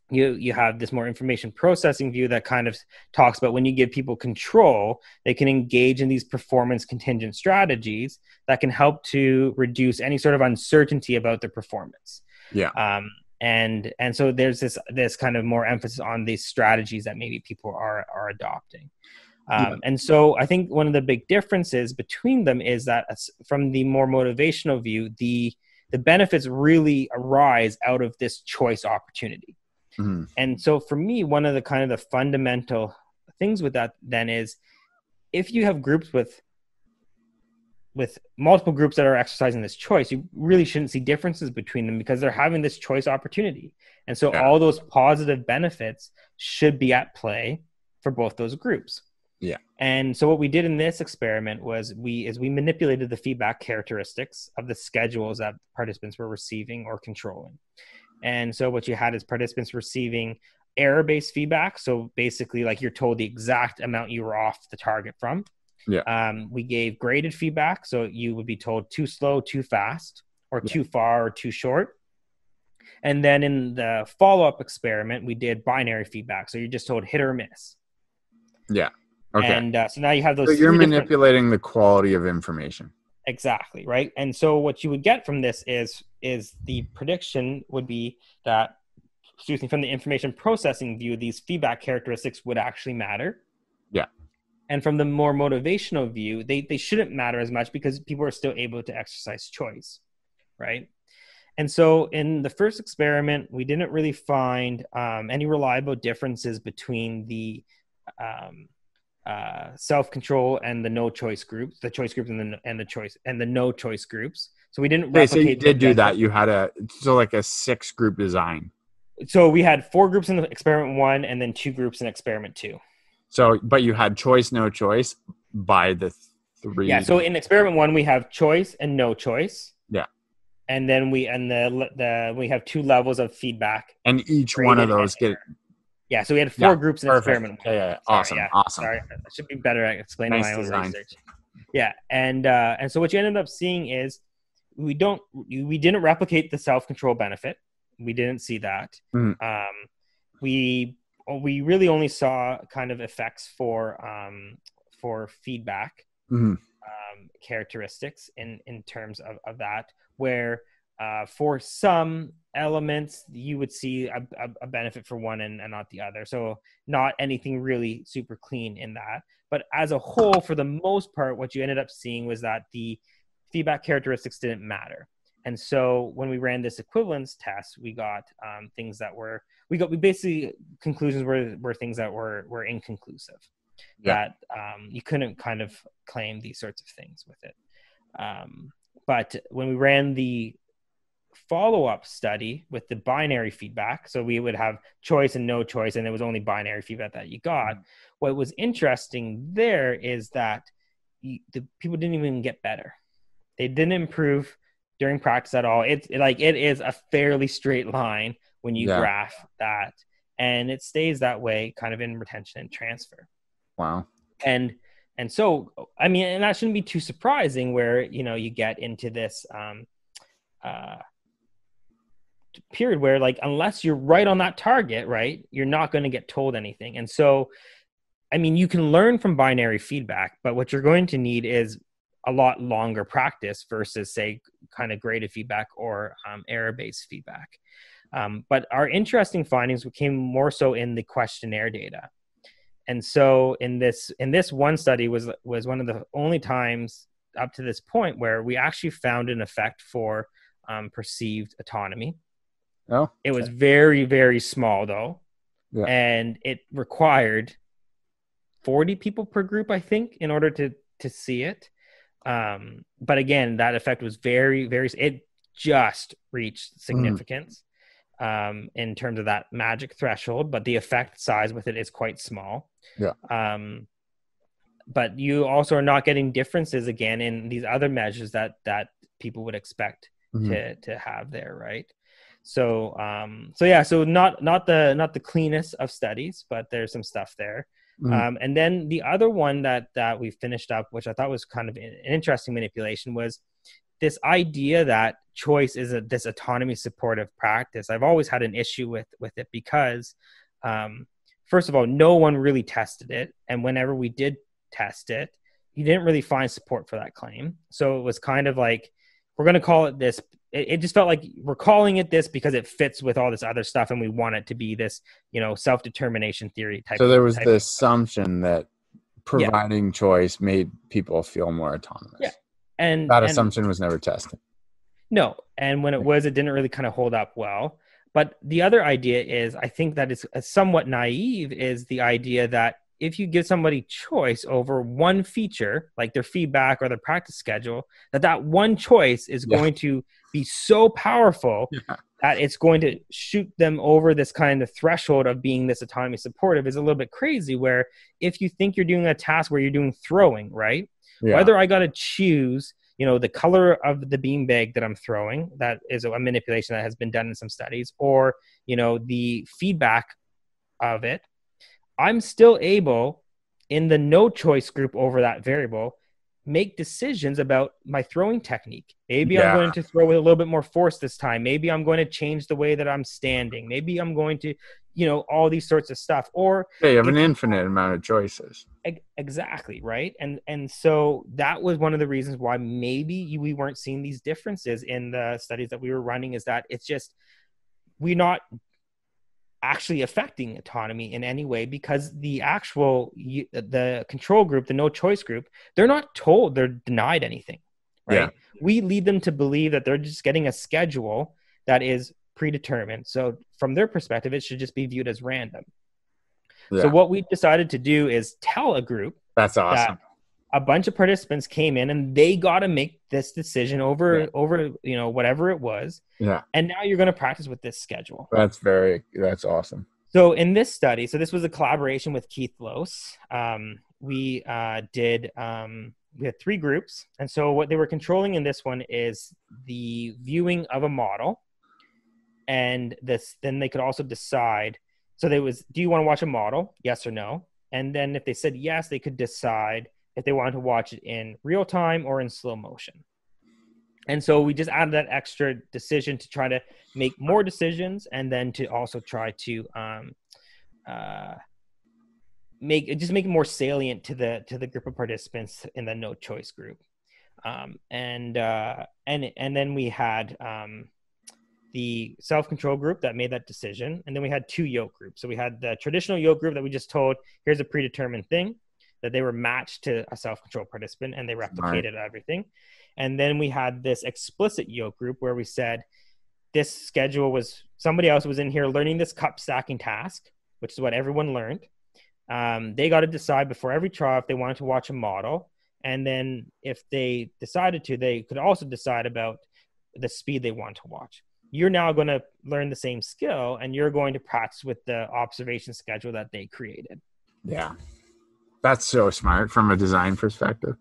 you you have this more information processing view that kind of talks about when you give people control they can engage in these performance contingent strategies that can help to reduce any sort of uncertainty about their performance. Yeah. Um, and and so there's this this kind of more emphasis on these strategies that maybe people are are adopting. Um, yeah. and so i think one of the big differences between them is that from the more motivational view the the benefits really arise out of this choice opportunity. Mm-hmm. And so for me, one of the kind of the fundamental things with that then is if you have groups with with multiple groups that are exercising this choice, you really shouldn't see differences between them because they're having this choice opportunity. And so yeah. all those positive benefits should be at play for both those groups. Yeah. And so what we did in this experiment was we is we manipulated the feedback characteristics of the schedules that participants were receiving or controlling. And so what you had is participants receiving error-based feedback. So basically like you're told the exact amount you were off the target from. Yeah. Um, we gave graded feedback. So you would be told too slow, too fast, or yeah. too far or too short. And then in the follow-up experiment, we did binary feedback. So you're just told hit or miss. Yeah. Okay. And uh, so now you have those. So you're manipulating different... the quality of information. Exactly right. And so what you would get from this is is the prediction would be that excuse me from the information processing view these feedback characteristics would actually matter Yeah. And from the more motivational view, they, they shouldn't matter as much because people are still able to exercise choice, right? And so in the first experiment, we didn't really find um, any reliable differences between the um, uh, self control and the no choice groups, the choice groups and the and the choice and the no choice groups. So we didn't. Okay, so you did do that. You had a so like a six group design. So we had four groups in the experiment one, and then two groups in experiment two. So, but you had choice, no choice by the three. Yeah. So in experiment one, we have choice and no choice. Yeah. And then we and the the we have two levels of feedback. And each one of those get. Yeah. So we had four yeah, groups in perfect. experiment. Yeah. yeah. Sorry, awesome. Yeah. Awesome. Sorry, I should be better at explaining nice my own design. research. Yeah, and uh, and so what you ended up seeing is we don't we didn't replicate the self control benefit. We didn't see that. Mm. Um, we we really only saw kind of effects for um, for feedback mm-hmm. um, characteristics in in terms of, of that where uh, for some elements you would see a, a, a benefit for one and, and, not the other so not anything really super clean in that but as a whole for the most part what you ended up seeing was that the feedback characteristics didn't matter. And so when we ran this equivalence test, we got um, things that were we got we basically conclusions were were things that were were inconclusive. Yeah. That um, you couldn't kind of claim these sorts of things with it. Um, but when we ran the follow up study with the binary feedback, so we would have choice and no choice, and it was only binary feedback that you got. Mm-hmm. What was interesting there is that you, the people didn't even get better they didn't improve during practice at all. It's it, like it is a fairly straight line when you yeah. graph that, and it stays that way kind of in retention and transfer. Wow. And and so I mean, and that shouldn't be too surprising where you know you get into this um, uh, period where like unless you're right on that target, right, you're not going to get told anything. And so, I mean, you can learn from binary feedback, but what you're going to need is a lot longer practice versus say kind of graded feedback or um, error based feedback. Um, but our interesting findings came more so in the questionnaire data. And so in this in this one study was was one of the only times up to this point where we actually found an effect for um, perceived autonomy oh it was very very small though yeah. and it required 40 people per group i think in order to to see it um, but again, that effect was very, very, it just reached significance mm. um, in terms of that magic threshold, but the effect size with it is quite small. Yeah. Um, but you also are not getting differences again in these other measures that that people would expect mm-hmm. to to have there, right? So um, so yeah, so not not the not the cleanest of studies, but there's some stuff there. Mm-hmm. Um, and then the other one that that we finished up, which I thought was kind of an interesting manipulation, was this idea that choice is a this autonomy supportive practice. I've always had an issue with with it because, um, first of all, no one really tested it, and whenever we did test it, you didn't really find support for that claim. So it was kind of like we're going to call it this it, it, just felt like we're calling it this because it fits with all this other stuff and we want it to be this you know self-determination theory type so there was the assumption that providing yeah. choice made people feel more autonomous. Yeah. And that and, assumption was never tested. No. And when it was it didn't really kind of hold up well. But the other idea is i think that it's somewhat naive is the idea that if you give somebody choice over one feature like their feedback or their practice schedule that that one choice is yeah. going to be so powerful yeah. that it's going to shoot them over this kind of threshold of being this autonomy supportive is a little bit crazy where if you think you're doing a task where you're doing throwing right yeah. whether i got to choose you know the color of the beanbag that i'm throwing that is a manipulation that has been done in some studies or you know the feedback of it I'm still able in the no choice group over that variable make decisions about my throwing technique. Maybe yeah. I'm going to throw with a little bit more force this time. Maybe I'm going to change the way that I'm standing. Maybe I'm going to, you know, all these sorts of stuff. Or you have an infinite amount of choices. Exactly right, and and so that was one of the reasons why maybe we weren't seeing these differences in the studies that we were running. Is that it's just we're not actually affecting autonomy in any way because the actual the control group the no choice group they're not told they're denied anything right yeah. we lead them to believe that they're just getting a schedule that is predetermined so from their perspective it should just be viewed as random yeah. so what we decided to do is tell a group that's awesome a bunch of participants came in and they got to make this decision over yeah. over you know whatever it was. Yeah. And now you're going to practice with this schedule. That's very that's awesome. So in this study so this was a collaboration with keith Lohse. Um, we uh, did um, we had three groups. And so what they were controlling in this one is the viewing of a model and this then they could also decide. So there was do you want to watch a model? Yes or no? And then if they said yes they could decide if they wanted to watch it in real time or in slow motion. And so we just added that extra decision to try to make more decisions and then to also try to um, uh, make it just make it more salient to the to the group of participants in the no choice group. Um, and uh, and and then we had um, the self control group that made that decision, and then we had two yoke groups. So we had the traditional yoke group that we just told here's a predetermined thing, that they were matched to a self-control participant and they replicated everything. And then we had this explicit yoke group where we said this schedule was somebody else was in here learning this cup stacking task, which is what everyone learned. Um, they got to decide before every trial if they wanted to watch a model. And then if they decided to, they could also decide about the speed they want to watch. You're now going to learn the same skill and you're going to practice with the observation schedule that they created. Yeah. That's so smart from a design perspective.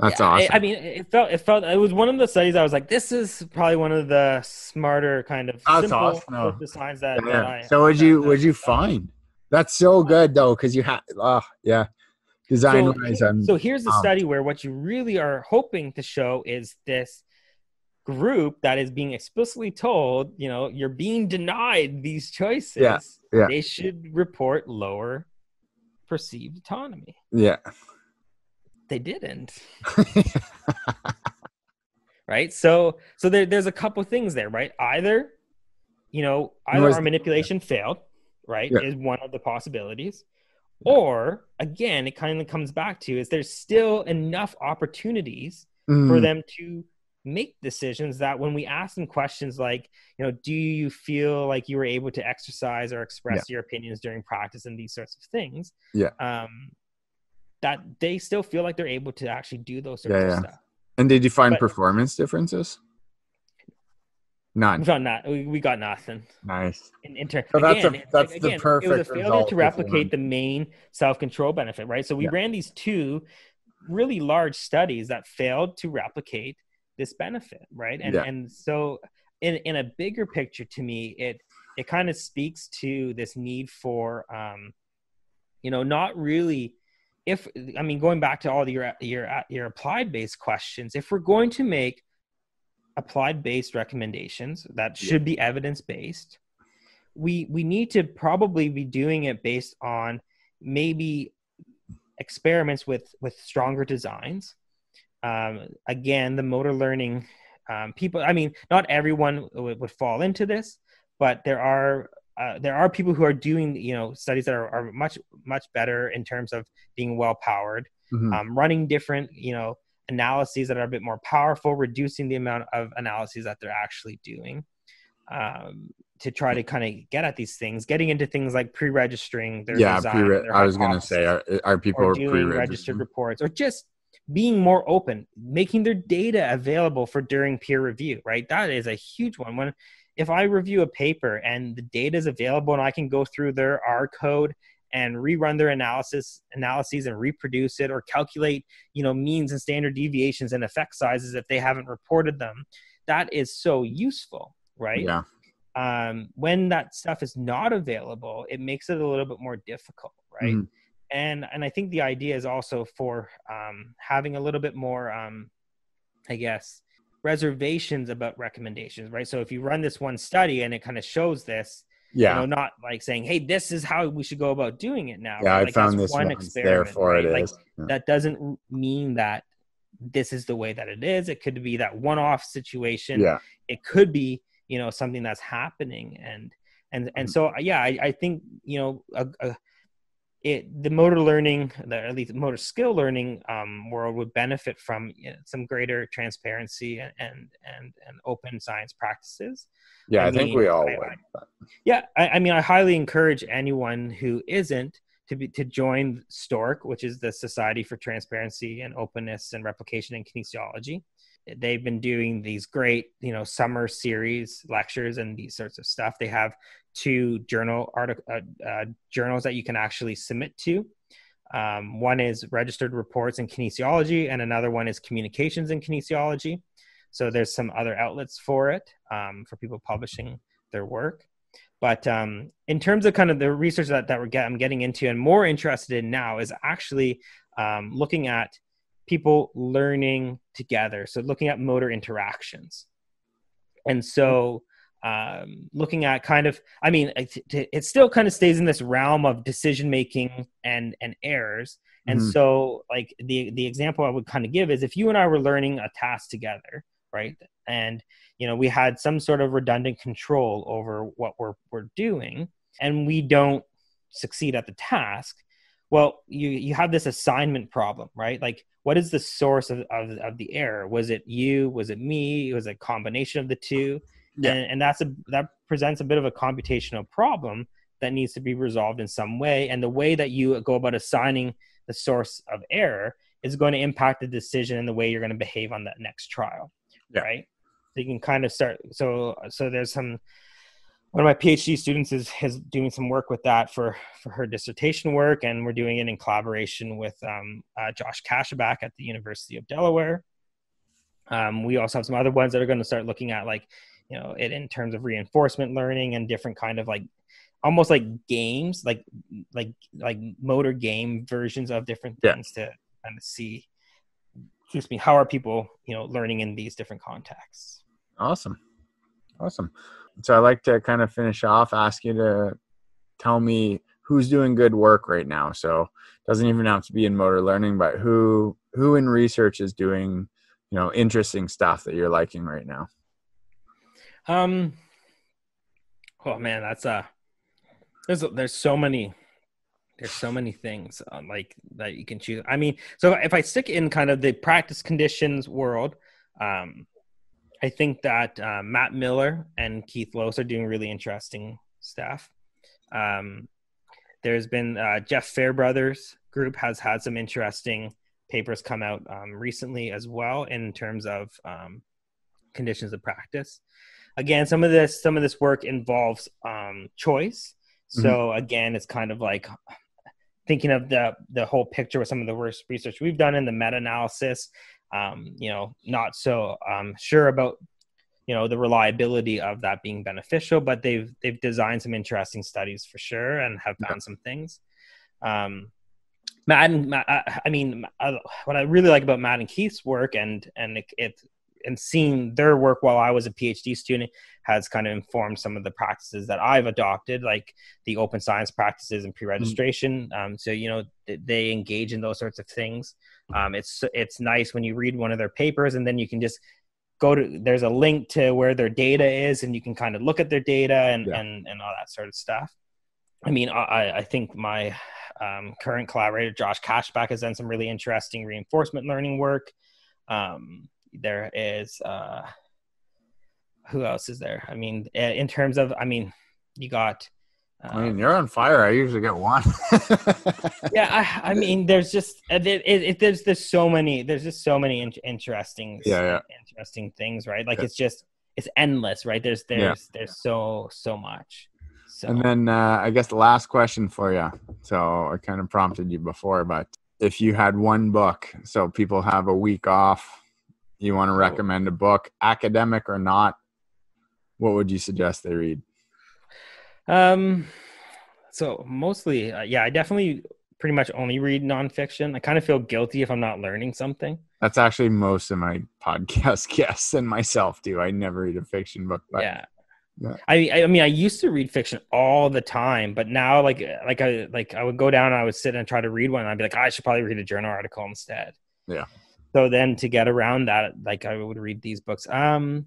That's yeah, awesome. I, I, mean, it felt it felt it was one of the studies I was like, this is probably one of the smarter kind of That's simple awesome. designs that, yeah. that I. So would you would you find? That's so good though, because you have oh yeah, design wise. So, so here's the um, study where what you really are hoping to show is this group that is being explicitly told, you know, you're being denied these choices. Yeah, yeah. They should report lower perceived autonomy. Yeah. They didn't. right? So so there, there's a couple things there, right? Either, you know, either our manipulation failed, right? Yeah. Is one of the possibilities. Or again, it kind of comes back to is there's still enough opportunities mm. for them to make decisions that when we ask them questions like you know do you feel like you were able to exercise or express yeah. your opinions during practice and these sorts of things yeah um that they still feel like they're able to actually do those sorts yeah, of yeah. stuff and did you find but, performance differences None. We got not. We, got nothing. Nice. In, in ter- so that's again, a, that's again, the perfect. It was a failure to replicate the main self control benefit, right? So we yeah. ran these two really large studies that failed to replicate this benefit right and yeah. and so in in a bigger picture to me it it kind of speaks to this need for um you know not really if i mean going back to all the, your your your applied based questions if we're going to make applied based recommendations that should be evidence based we we need to probably be doing it based on maybe experiments with with stronger designs um, again, the motor learning um, people. I mean, not everyone would, would fall into this, but there are uh, there are people who are doing you know studies that are, are much much better in terms of being well powered, mm-hmm. um, running different you know analyses that are a bit more powerful, reducing the amount of analyses that they're actually doing. Um, to try to kind of get at these things, getting into things like pre-registering their yeah, design, pre- their I was going to say, are, are people doing registered reports, or just being more open, making their data available for during peer review, right? That is a huge one. When if I review a paper and the data is available and I can go through their R code and rerun their analysis analyses and reproduce it or calculate, you know, means and standard deviations and effect sizes if they haven't reported them, that is so useful, right? Yeah. Um, when that stuff is not available, it makes it a little bit more difficult, right? Mm and and I think the idea is also for um, having a little bit more, um, I guess, reservations about recommendations, right? So if you run this one study and it kind of shows this, yeah, you know, not like saying, "Hey, this is how we should go about doing it now." Yeah, like, I found this one therefore right? it like, is. Yeah. That doesn't mean that this is the way that it is. It could be that one-off situation. Yeah, it could be you know something that's happening and and and so yeah i, I think you know a, a, it the motor learning the at least motor skill learning um, world would benefit from you know, some greater transparency and, and and and open science practices. Yeah i, I think we all I, would. Yeah I, I mean i highly encourage anyone who isn't to be to join STORK which is the society for transparency and openness and replication in kinesiology they've been doing these great you know summer series lectures and these sorts of stuff. They have two journal article uh, uh, journals that you can actually submit to. Um, one is registered reports in kinesiology and another one is communications in kinesiology. So there's some other outlets for it um, for people publishing their work. But um, in terms of kind of the research that, that we're get, i'm getting into and more interested in now is actually um, looking at people learning together. So looking at motor interactions. And so um, looking at kind of, I mean, it, it, still kind of stays in this realm of decision making and and errors. And mm-hmm. so, like the the example I would kind of give is if you and I were learning a task together, right? And you know, we had some sort of redundant control over what we're we're doing, and we don't succeed at the task. Well, you you have this assignment problem, right? Like what is the source of, of, of the error? Was it you? Was it me? Was it a combination of the two? Yeah. And, and that's a that presents a bit of a computational problem that needs to be resolved in some way. And the way that you go about assigning the source of error is going to impact the decision and the way you're going to behave on that next trial. Yeah. Right. So you can kind of start. So so there's some one of my PhD students is, is doing some work with that for, for her dissertation work, and we're doing it in collaboration with um, uh, Josh Cashaback at the University of Delaware. Um, we also have some other ones that are going to start looking at like, you know, it in terms of reinforcement learning and different kind of like, almost like games, like like like motor game versions of different things yeah. to kind of see. Excuse me, how are people, you know, learning in these different contexts? Awesome, awesome so I like to kind of finish off, ask you to tell me who's doing good work right now. So doesn't even have to be in motor learning, but who who in research is doing, you know, interesting stuff that you're liking right now. Um oh man, that's uh there's there's so many there's so many things um, like that you can choose. I mean, so if I stick in kind of the practice conditions world, um, I think that uh, Matt Miller and Keith Lohse are doing really interesting stuff. Um, there's been uh, Jeff Fairbrothers group has had some interesting papers come out um, recently as well in terms of um, conditions of practice. Again, some of this some of this work involves um, choice. Mm-hmm. So mm-hmm. again, it's kind of like thinking of the the whole picture with some of the worst research we've done in the meta analysis um, you know, not so um, sure about you know the reliability of that being beneficial, but they've they've designed some interesting studies for sure and have found some things. Um, Matt, and, I mean, what I really like about Matt and Keith's work and and it, it and seeing their work while I was a PhD student has kind of informed some of the practices that I've adopted, like the open science practices and pre-registration. Mm. Um, so you know they engage in those sorts of things. Um, it's it's nice when you read one of their papers and then you can just go to there's a link to where their data is and you can kind of look at their data and yeah. and, and all that sort of stuff. I mean, I, I think my um, current collaborator Josh Cashaback has done some really interesting reinforcement learning work. Um, there is uh who else is there? I mean, in terms of, I mean, you got. Um, I mean, you're on fire. I usually get one. yeah, I, I, mean, there's just it, it, it, there's there's so many there's just so many in- interesting yeah, yeah. interesting things, right? Like yeah. it's just it's endless, right? There's there's yeah. there's so so much. So. And then uh, I guess the last question for you. So I kind of prompted you before, but if you had one book, so people have a week off you want to recommend a book, academic or not, what would you suggest they read? Um, so mostly, uh, yeah, I definitely pretty much only read nonfiction. I kind of feel guilty if I'm not learning something. That's actually most of my podcast guests and myself do. I never read a fiction book. But, yeah. yeah. I I mean I used to read fiction all the time, but now like like I like I would go down and I would sit and try to read one and I'd be like, I should probably read a journal article instead. Yeah so then to get around that like i would read these books um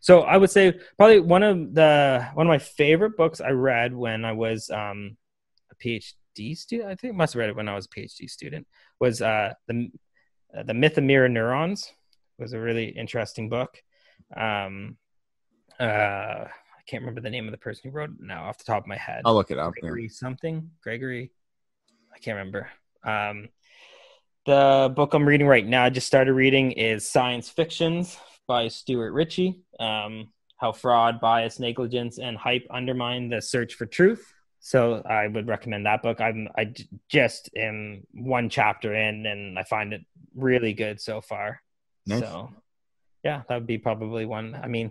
So I would say probably one of the one of my favorite books I read when I was um, a PhD student. I think I must have read it when I was a PhD student. Was uh, the uh, the Myth of Mirror Neurons. It was a really interesting book. Um, uh, I can't remember the name of the person who wrote it now off the top of my head. I'll look it up. Gregory yeah. something. Gregory. I can't remember. Um, the book I'm reading right now, I just started reading, is Science Fictions by Stuart Ritchie. Um, how fraud, bias, negligence, and hype undermine the search for truth. So I would recommend that book. I'm I just am one chapter in, and I find it really good so far. Nice. So yeah, that would be probably one. I mean,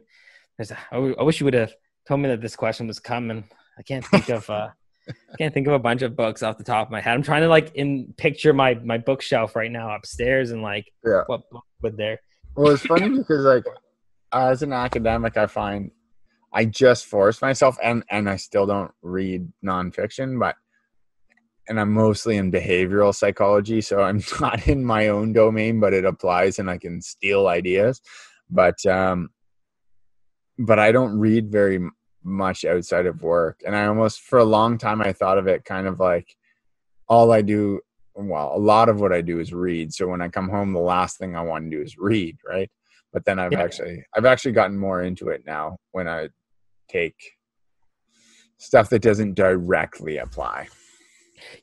there's a, I wish you would have told me that this question was coming. I can't think of uh, I can't think of a bunch of books off the top of my head. I'm trying to like in picture my my bookshelf right now upstairs and like yeah. what book would there. Well, it's funny because like as an academic, I find I just force myself, and and I still don't read nonfiction, but and I'm mostly in behavioral psychology, so I'm not in my own domain, but it applies, and I can steal ideas. But um, but I don't read very much outside of work. And I almost, for a long time, I thought of it kind of like all I do. Well, a lot of what I do is read. So when I come home, the last thing I want to do is read, right? But then I've yeah. actually, I've actually gotten more into it now when I take stuff that doesn't directly apply.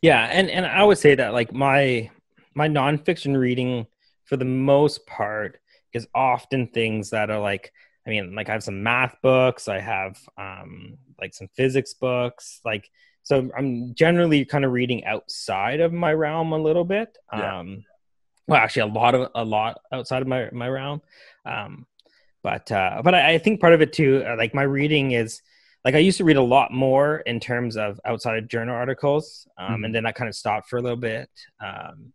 Yeah, and and I would say that like my my nonfiction reading for the most part is often things that are like I mean, like I have some math books, I have um, like some physics books, like so I'm generally kind of reading outside of my realm a little bit. Yeah. Um, well, actually, a lot of a lot outside of my my realm. Um, but uh, but I, I think part of it too, uh, like my reading is like I used to read a lot more in terms of outside of journal articles, um, mm-hmm. and then I kind of stopped for a little bit. Um,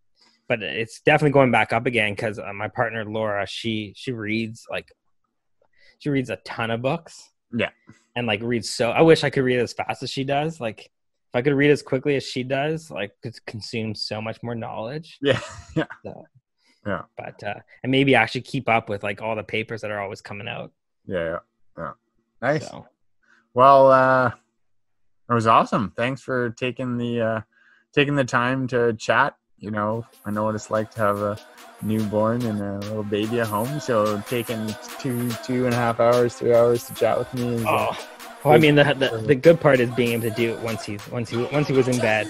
but it's definitely going back up again because uh, my partner Laura, she she reads like she reads a ton of books. Yeah. And like reads so I wish I could read as fast as she does. Like if I could read as quickly as she does, like could consume so much more knowledge. Yeah. Yeah. So, yeah. But uh and maybe actually keep up with like all the papers that are always coming out. Yeah, yeah. yeah. Nice. So. Well, uh it was awesome. Thanks for taking the uh taking the time to chat you know, I know what it's like to have a newborn and a little baby at home. So taking two, two and a half hours, three hours to chat with me. Is, uh, oh, well, I mean, the, the, the good part is being able to do it once he's once he once he was in bed.